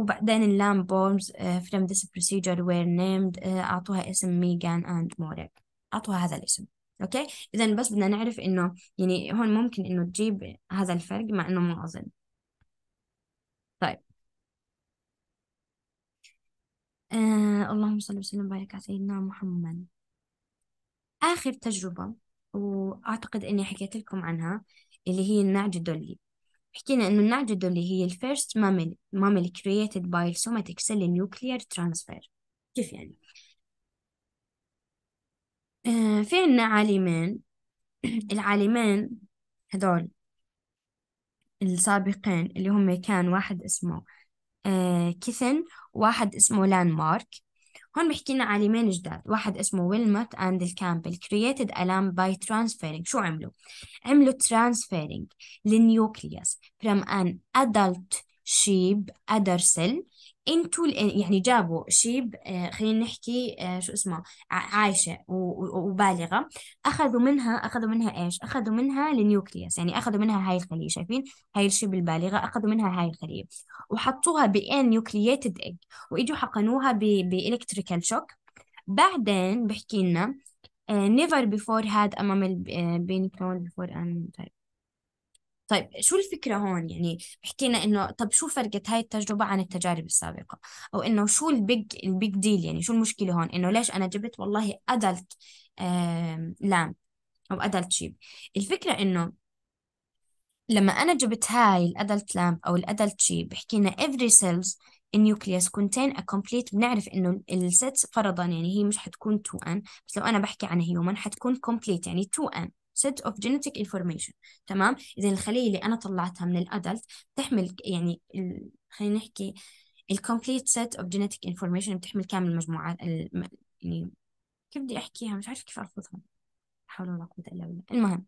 وبعدين ال lambs born from this procedure were named آه، أعطوها اسم Megan and Morag. أعطوها هذا الاسم. okay؟ إذا بس بدنا نعرف إنه يعني هون ممكن إنه تجيب هذا الفرق مع إنه ما أظن طيب. آه اللهم صل وسلم وبارك على سيدنا محمد. آخر تجربة وأعتقد إني حكيت لكم عنها اللي هي النعج الدولي حكينا إنه النعج الدولي هي الفيرست مامل مامل created by somatic cell nuclear transfer. كيف يعني؟ آه في عنا عالمين. العالمين هذول السابقين اللي هم كان واحد اسمه آه كيث وواحد اسمه لاندمارك هون بحكي لنا عالمين جداد. واحد اسمه Wilmut and ال Campbell. created a lamb by transferring. شو عملوا؟ عملوا transferring لل nucleus. From an adult sheep udder cell into يعني جابوا sheep آه خلينا نحكي آه شو اسمه عايشة وبالغة أخذوا منها أخذوا منها إيش؟ أخذوا منها ال nucleus يعني أخذوا منها هاي الخلية شايفين؟ هاي ال sheep البالغة أخذوا منها هاي الخلية وحطوها ب enucleated egg وإجوا حقنوها ب electrical shock بعدين بحكي لنا uh, never before had a mammal been cloned before and طيب شو الفكرة هون؟ يعني حكينا إنه طب شو فرقت هاي التجربة عن التجارب السابقة؟ أو إنه شو ال big ال big deal يعني شو المشكلة هون؟ إنه ليش أنا جبت والله adult lamb أو adult sheep الفكرة إنه لما أنا جبت هاي ال adult lamb أو ال adult sheep بحكي لنا every cells contain a complete بنعرف إنه الست فرضا يعني هي مش حتكون 2n بس لو أنا بحكي عن human حتكون complete يعني 2n set of genetic information تمام إذا الخلية اللي أنا طلعتها من ال adult تحمل يعني ال... خلينا نحكي ال complete set of genetic information بتحمل كامل المجموعات الم... يعني كيف بدي أحكيها مش عارفة كيف ألفظها حول ولا قوة إلا بالله المهم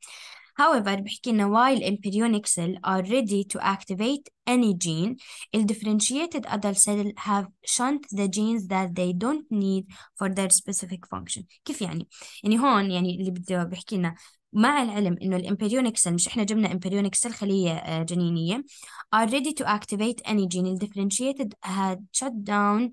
However بحكي لنا while embryonic cell are ready to activate any gene ال differentiated adult cell have shut the genes that they don't need for their specific function كيف يعني؟ يعني هون يعني اللي بده بحكي لنا مع العلم إنه ال embryonic cell مش إحنا جبنا embryonic cell خلية آه، جنينية are ready to activate any gene differentiated had shut down.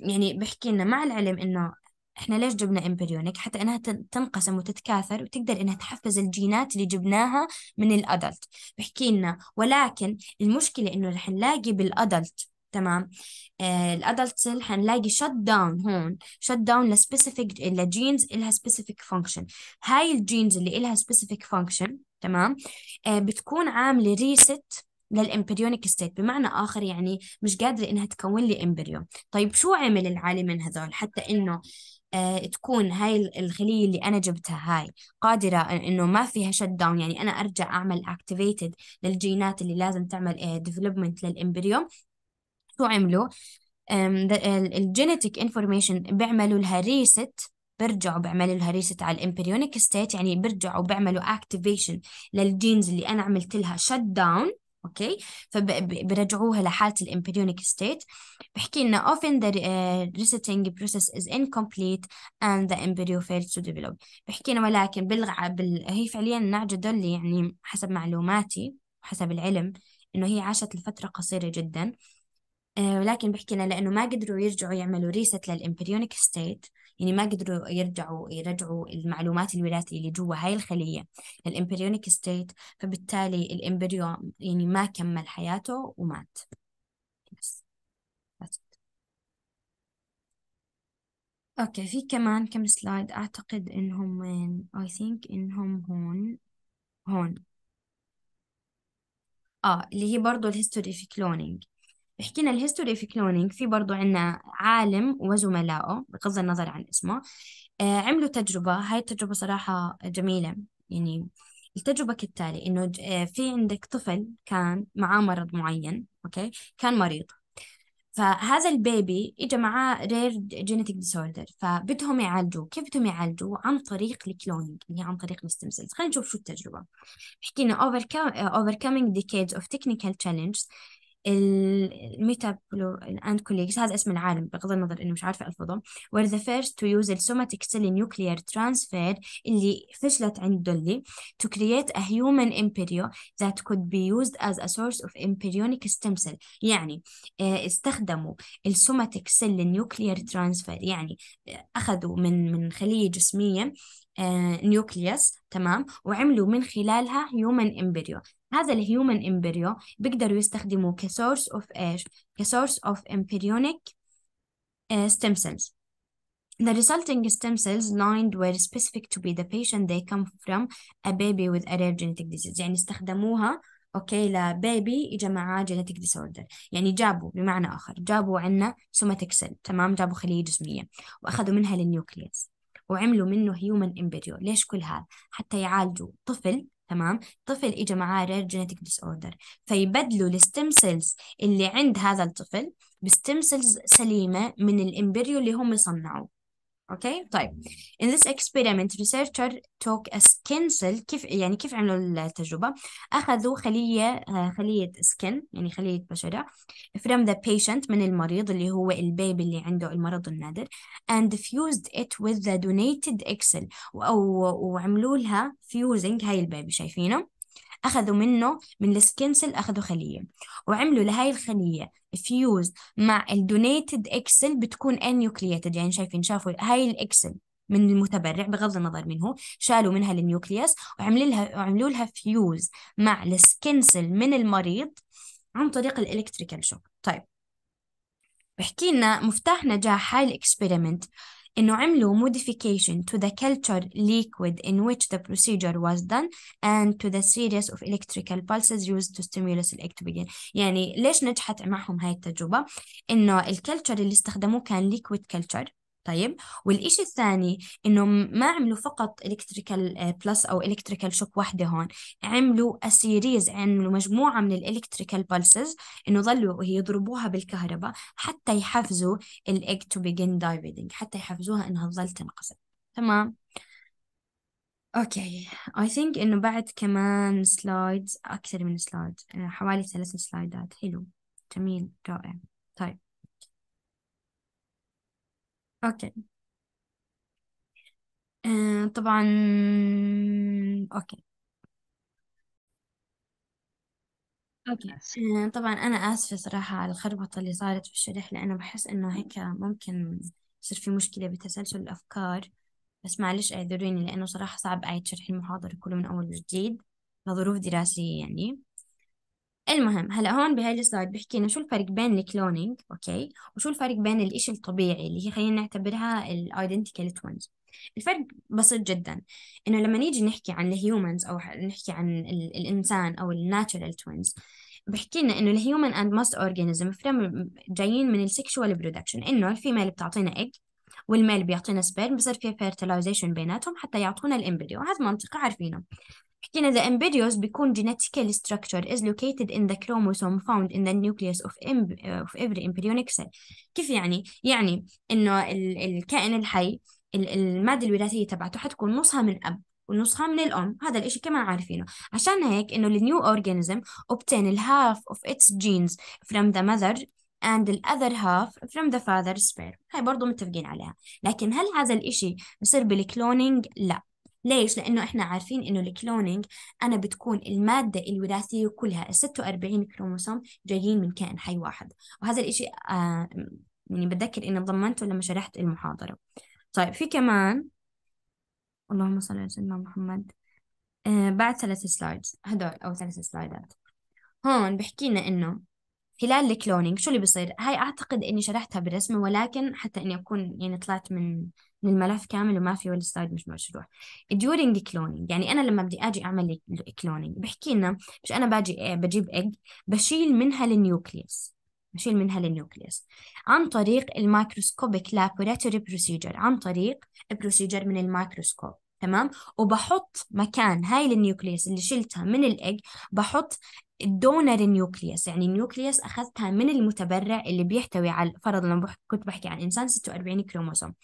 يعني بحكي لنا مع العلم إنه إحنا ليش جبنا embryonic حتى إنها تن- تنقسم وتتكاثر وتقدر إنها تحفز الجينات اللي جبناها من ال adult بحكي لنا ولكن المشكلة إنه رح نلاقي بال adult تمام. آه ال adult cell حنلاقي shut down هون shut down ل specific ل genes إلها specific function هاي ال genes اللي إلها specific function تمام؟ آه بتكون عاملة reset لل embryonic state بمعنى آخر يعني مش قادرة إنها تكون لي embryo. طيب شو عمل العالمين هذول؟ حتى إنه آه تكون هاي الخلية اللي أنا جبتها هاي قادرة إنه ما فيها shut down يعني أنا أرجع أعمل activated للجينات اللي لازم تعمل development لل embryo. شو عملوا ال genetic information بيعملوا لها reset بيرجعوا بيعملوا لها reset على ال embryonic state يعني بيرجعوا بيعملوا activation لل genes اللي أنا عملت لها shut down okay فبرجعوها لحالة ال embryonic state بحكي لنا often the uh, resetting process is incomplete and the embryo fails to develop. بحكي لنا ولكن بالغ... بال... هي فعليا النعجة دولي يعني حسب معلوماتي وحسب العلم إنه هي عاشت لفترة قصيرة جدا. آه، ولكن بحكي لنا لأنه ما قدروا يرجعوا يعملوا reset لل embryonic state يعني ما قدروا يرجعوا يرجعوا المعلومات الوراثية اللي جوا هاي الخلية لل embryonic state فبالتالي ال embryo يعني ما كمل حياته ومات. بس okay في كمان كم slide أعتقد إنهم وين؟ I think إنهم هون. هون. آه اللي هي برضو ال history في cloning بحكي لنا ال history في cloning في برضو عنا عالم وزملائه بغض النظر عن اسمه. آه عملوا تجربة. هاي التجربة صراحة جميلة. يعني التجربة كالتالي إنه آه في عندك طفل كان معاه مرض معين okay؟ كان مريض. فهذا ال baby اجى معاه rare genetic disorder فبدهم يعالجوه. كيف بدهم يعالجوه؟ عن طريق ال cloning اللي هي عن طريق ال stem cells خلينا نشوف شو التجربة. بحكي لنا overcoming decades of technical challenges. Mitalipov and colleagues هذا اسم العالم بغض النظر اني مش عارفة ألفظه. Were the first to use the somatic cell nuclear transfer اللي فشلت عند دولي to create a human embryo that could be used as a source of embryonic stem cell. يعني آه، استخدموا ال somatic cell ال nuclear transfer يعني آه، أخذوا من من خلية جسمية nucleus تمام وعملوا من خلالها human embryo هذا ال human embryo بيقدروا يستخدموه ك source of إيش ك source of uh, stem cells. The resulting stem cells line were specific to the patient they come from a baby with a rare genetic disease. يعني استخدموها okay ل baby اجى معاه genetic disorder. يعني جابوا بمعنى آخر جابوا عنا somatic cell تمام؟ جابوا خلية جسمية. وأخذوا منها لل nucleus وعملوا منه human embryo ليش كل هذا؟ حتى يعالجوا طفل تمام؟ طفل اجى معاه rare genetic disorder فيبدلوا ال stem cells اللي عند هذا الطفل ب stem cells سليمة من ال embryo اللي هم صنعوه. okay طيب. In this experiment researcher took a skin cell كيف يعني كيف عملوا التجربة؟ أخذوا خلية آه، خلية skin يعني خلية بشرة from the patient من المريض اللي هو ال baby اللي عنده المرض النادر and fused it with the donated و- وعملوا لها fusing هاي ال baby شايفينه؟ أخذوا منه من ال skin cell أخذوا خلية. وعملوا لهاي الخلية فيوز مع ال donated egg cell بتكون enucleated يعني شايفين شافوا هاي ال egg cell من المتبرع بغض النظر منه شالوا منها ال nucleus وعملوا لها وعملوا لها فيوز مع ال skin cell من المريض عن طريق ال electrical shock طيب بحكي لنا مفتاح نجاح هاي ال experiment إنه عملوا modification to the culture liquid in which the procedure was done and to the series of electrical pulses used to stimulate the egg to begin يعني ليش نجحت معهم هاي التجربة إنه ال culture اللي استخدموه كان liquid culture طيب. والإشي الثاني إنه ما عملوا فقط electrical pulse أو electrical shock واحدة هون عملوا a series عملوا مجموعة من ال electrical pulses إنه ظلوا يضربوها بالكهرباء حتى يحفزوا الإيج to begin dividing حتى يحفزوها إنها تظل تنقسم. تمام؟ okay. I think إنه بعد كمان slides أكثر من slide حوالي ثلاث سلايدات حلو. جميل. رائع. طيب. okay. آه طبعا okay. okay. آه طبعا أنا آسفة صراحة على الخربطة اللي صارت في الشرح لأنه بحس إنه هيك ممكن يصير في مشكلة بتسلسل الأفكار. بس معلش اعذروني لأنه صراحة صعب أعيد شرح المحاضرة كله من أول وجديد. لظروف دراسية يعني. المهم هلا هون بهاي ال slide بحكي لنا شو الفرق بين ال cloning okay؟ وشو الفرق بين الإشي الطبيعي اللي هي خلينا نعتبرها ال identical twins الفرق بسيط جدا إنه لما نيجي نحكي عن ال humans أو نحكي عن ال الإنسان أو ال natural twins بحكي لنا إنه ال human and most organism جايين من ال sexual reproduction إنه ال female بتعطينا ايج وال male بيعطينا sperm بصير في fertilization بيناتهم حتى يعطونا ال embryo هذا منطقي عارفينه. حكينا the embryos بيكون genetically structure is located in the chromosome found in the nucleus of, of every embryonic cell كيف يعني؟ يعني إنه ال- الكائن الحي ال- المادة الوراثية تبعته حتكون نصها من أب ونصها من الأم هذا الإشي كمان عارفينه عشان هيك إنه ال new organism obtain half of its genes from the mother and the other half from the father's sperm هاي برضو متفقين عليها لكن هل هذا الإشي بصير بال cloning؟ لا ليش؟ لأنه إحنا عارفين إنه ال cloning أنا بتكون المادة الوراثية كلها ال 46 كروموسوم جايين من كائن حي واحد. وهذا الإشي آه يعني بتذكر إني ضمنته لما شرحت المحاضرة. طيب في كمان اللهم صل على سيدنا محمد آه بعد ثلاث slides هدول أو ثلاث سلايدات هون بحكي لنا إنه خلال ال cloning شو اللي بيصير؟ هاي أعتقد إني شرحتها بالرسمة ولكن حتى إني أكون يعني طلعت من من الملف كامل وما في ولا slide مش مشروح during cloning يعني أنا لما بدي أجي أعمل cloning بحكي لنا مش أنا باجي بجيب إج بشيل منها ال nucleus بشيل منها ال nucleus عن طريق ال microscopic laboratory procedure عن طريق procedure من الميكروسكوب. تمام؟ وبحط مكان هاي ال nucleus اللي شلتها من ال egg بحط ال donor nucleus يعني ال nucleus أخذتها من المتبرع اللي بيحتوي على فرضا لما كنت بحكي عن إنسان 46 كروموسوم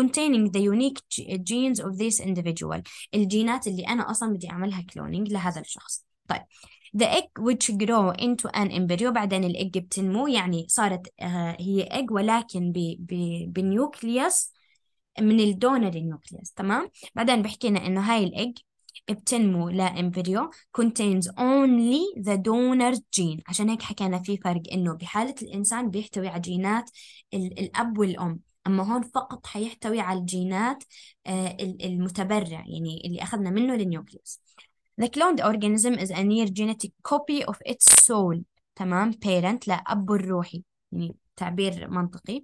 containing the unique genes of this individual. الجينات اللي أنا أصلا بدي أعملها cloning لهذا الشخص. طيب the egg which grow into an embryo بعدين الإج بتنمو يعني صارت آه هي egg ولكن ب nucleus من ال donor nucleus تمام؟ بعدين بحكي لنا إنه هاي الإج بتنمو ل embryo contains only the donor gene. عشان هيك حكينا في فرق إنه بحالة الإنسان بيحتوي على جينات الأب والأم. أما هون فقط حيحتوي على الجينات آه، المتبرع يعني اللي أخذنا منه ال nucleus The cloned organism is a near genetic copy of its soul تمام؟ parent لأب الروحي يعني تعبير منطقي.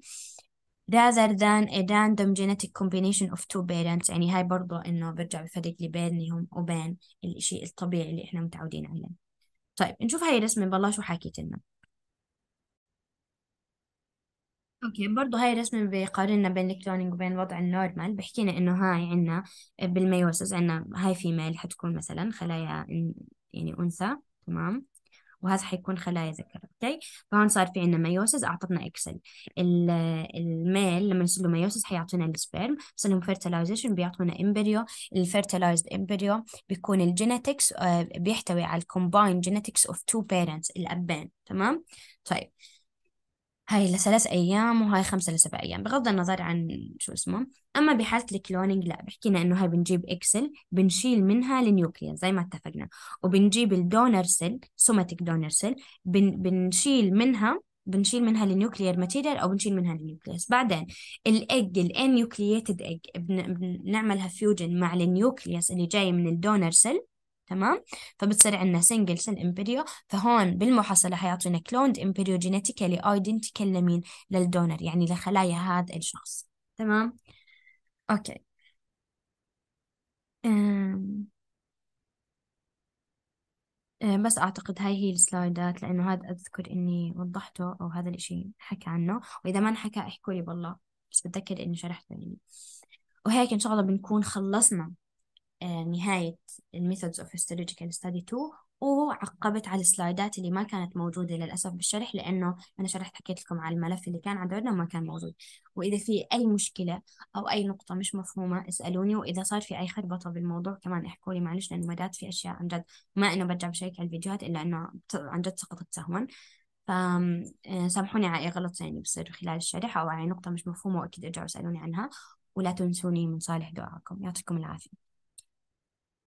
Rather than a random genetic combination of two parents. يعني هاي برضو إنه برجع بفرق لي بينهم وبين الإشي الطبيعي اللي إحنا متعودين عليه. طيب نشوف هاي الرسمة. بالله شو حكيت لنا. okay برضه هاي رسمة بقارنا بين ال cloning وبين الوضع ال normal. بحكينا إنه هاي عنا بال meiosis عنا هاي female حتكون مثلا خلايا يعني أنثى تمام؟ وهذا حيكون خلايا ذكر okay؟ فهون صار في عندنا meiosis أعطتنا egg cell. ال male لما يصير له meiosis حيعطينا ال sperm بصير لهم fertilization بيعطونا embryo ال fertilized embryo بيكون ال genetics آه، بيحتوي على ال combined genetics of two parents الأبين تمام؟ طيب. هاي لثلاث أيام وهاي خمسة لسبع أيام بغض النظر عن شو اسمه. أما بحالة ال cloning لا بحكينا إنه هاي بنجيب egg cell بنشيل منها ال nucleus زي ما اتفقنا. وبنجيب ال donor cell somatic donor cell بن بنشيل منها بنشيل منها ال nuclear material أو بنشيل منها ال nucleus بعدين ال egg ال enucleated egg بنعملها fusion مع ال nucleus اللي جاي من ال donor cell تمام؟ فبتصير عندنا single cell embryo فهون بالمحصلة حيعطينا cloned embryo genetically identical لمين؟ لل donor يعني لخلايا هذا الشخص. تمام؟ okay. بس أعتقد هاي هي السلايدات لأنه هذا أذكر إني وضحته أو هذا الإشي حكى عنه. وإذا ما انحكى احكوا لي والله بس بتذكر إني شرحته يعني. وهيك إن شاء الله بنكون خلصنا. نهاية ال methods of histological study 2 وعقبت على السلايدات اللي ما كانت موجودة للأسف بالشرح لأنه أنا شرحت حكيت لكم على الملف اللي كان عندنا وما كان موجود. وإذا في أي مشكلة أو أي نقطة مش مفهومة اسألوني وإذا صار في أي خربطة بالموضوع كمان احكوا لي معلش لأنه مرات في أشياء عن جد ما إنه برجع بشيك على الفيديوهات إلا إنه عن جد سقطت سهوا. فسامحوني على أي غلط يعني بصير خلال الشرح أو على نقطة مش مفهومة وأكيد ارجعوا اسألوني عنها ولا تنسوني من صالح دعائكم يعطيكم العافية.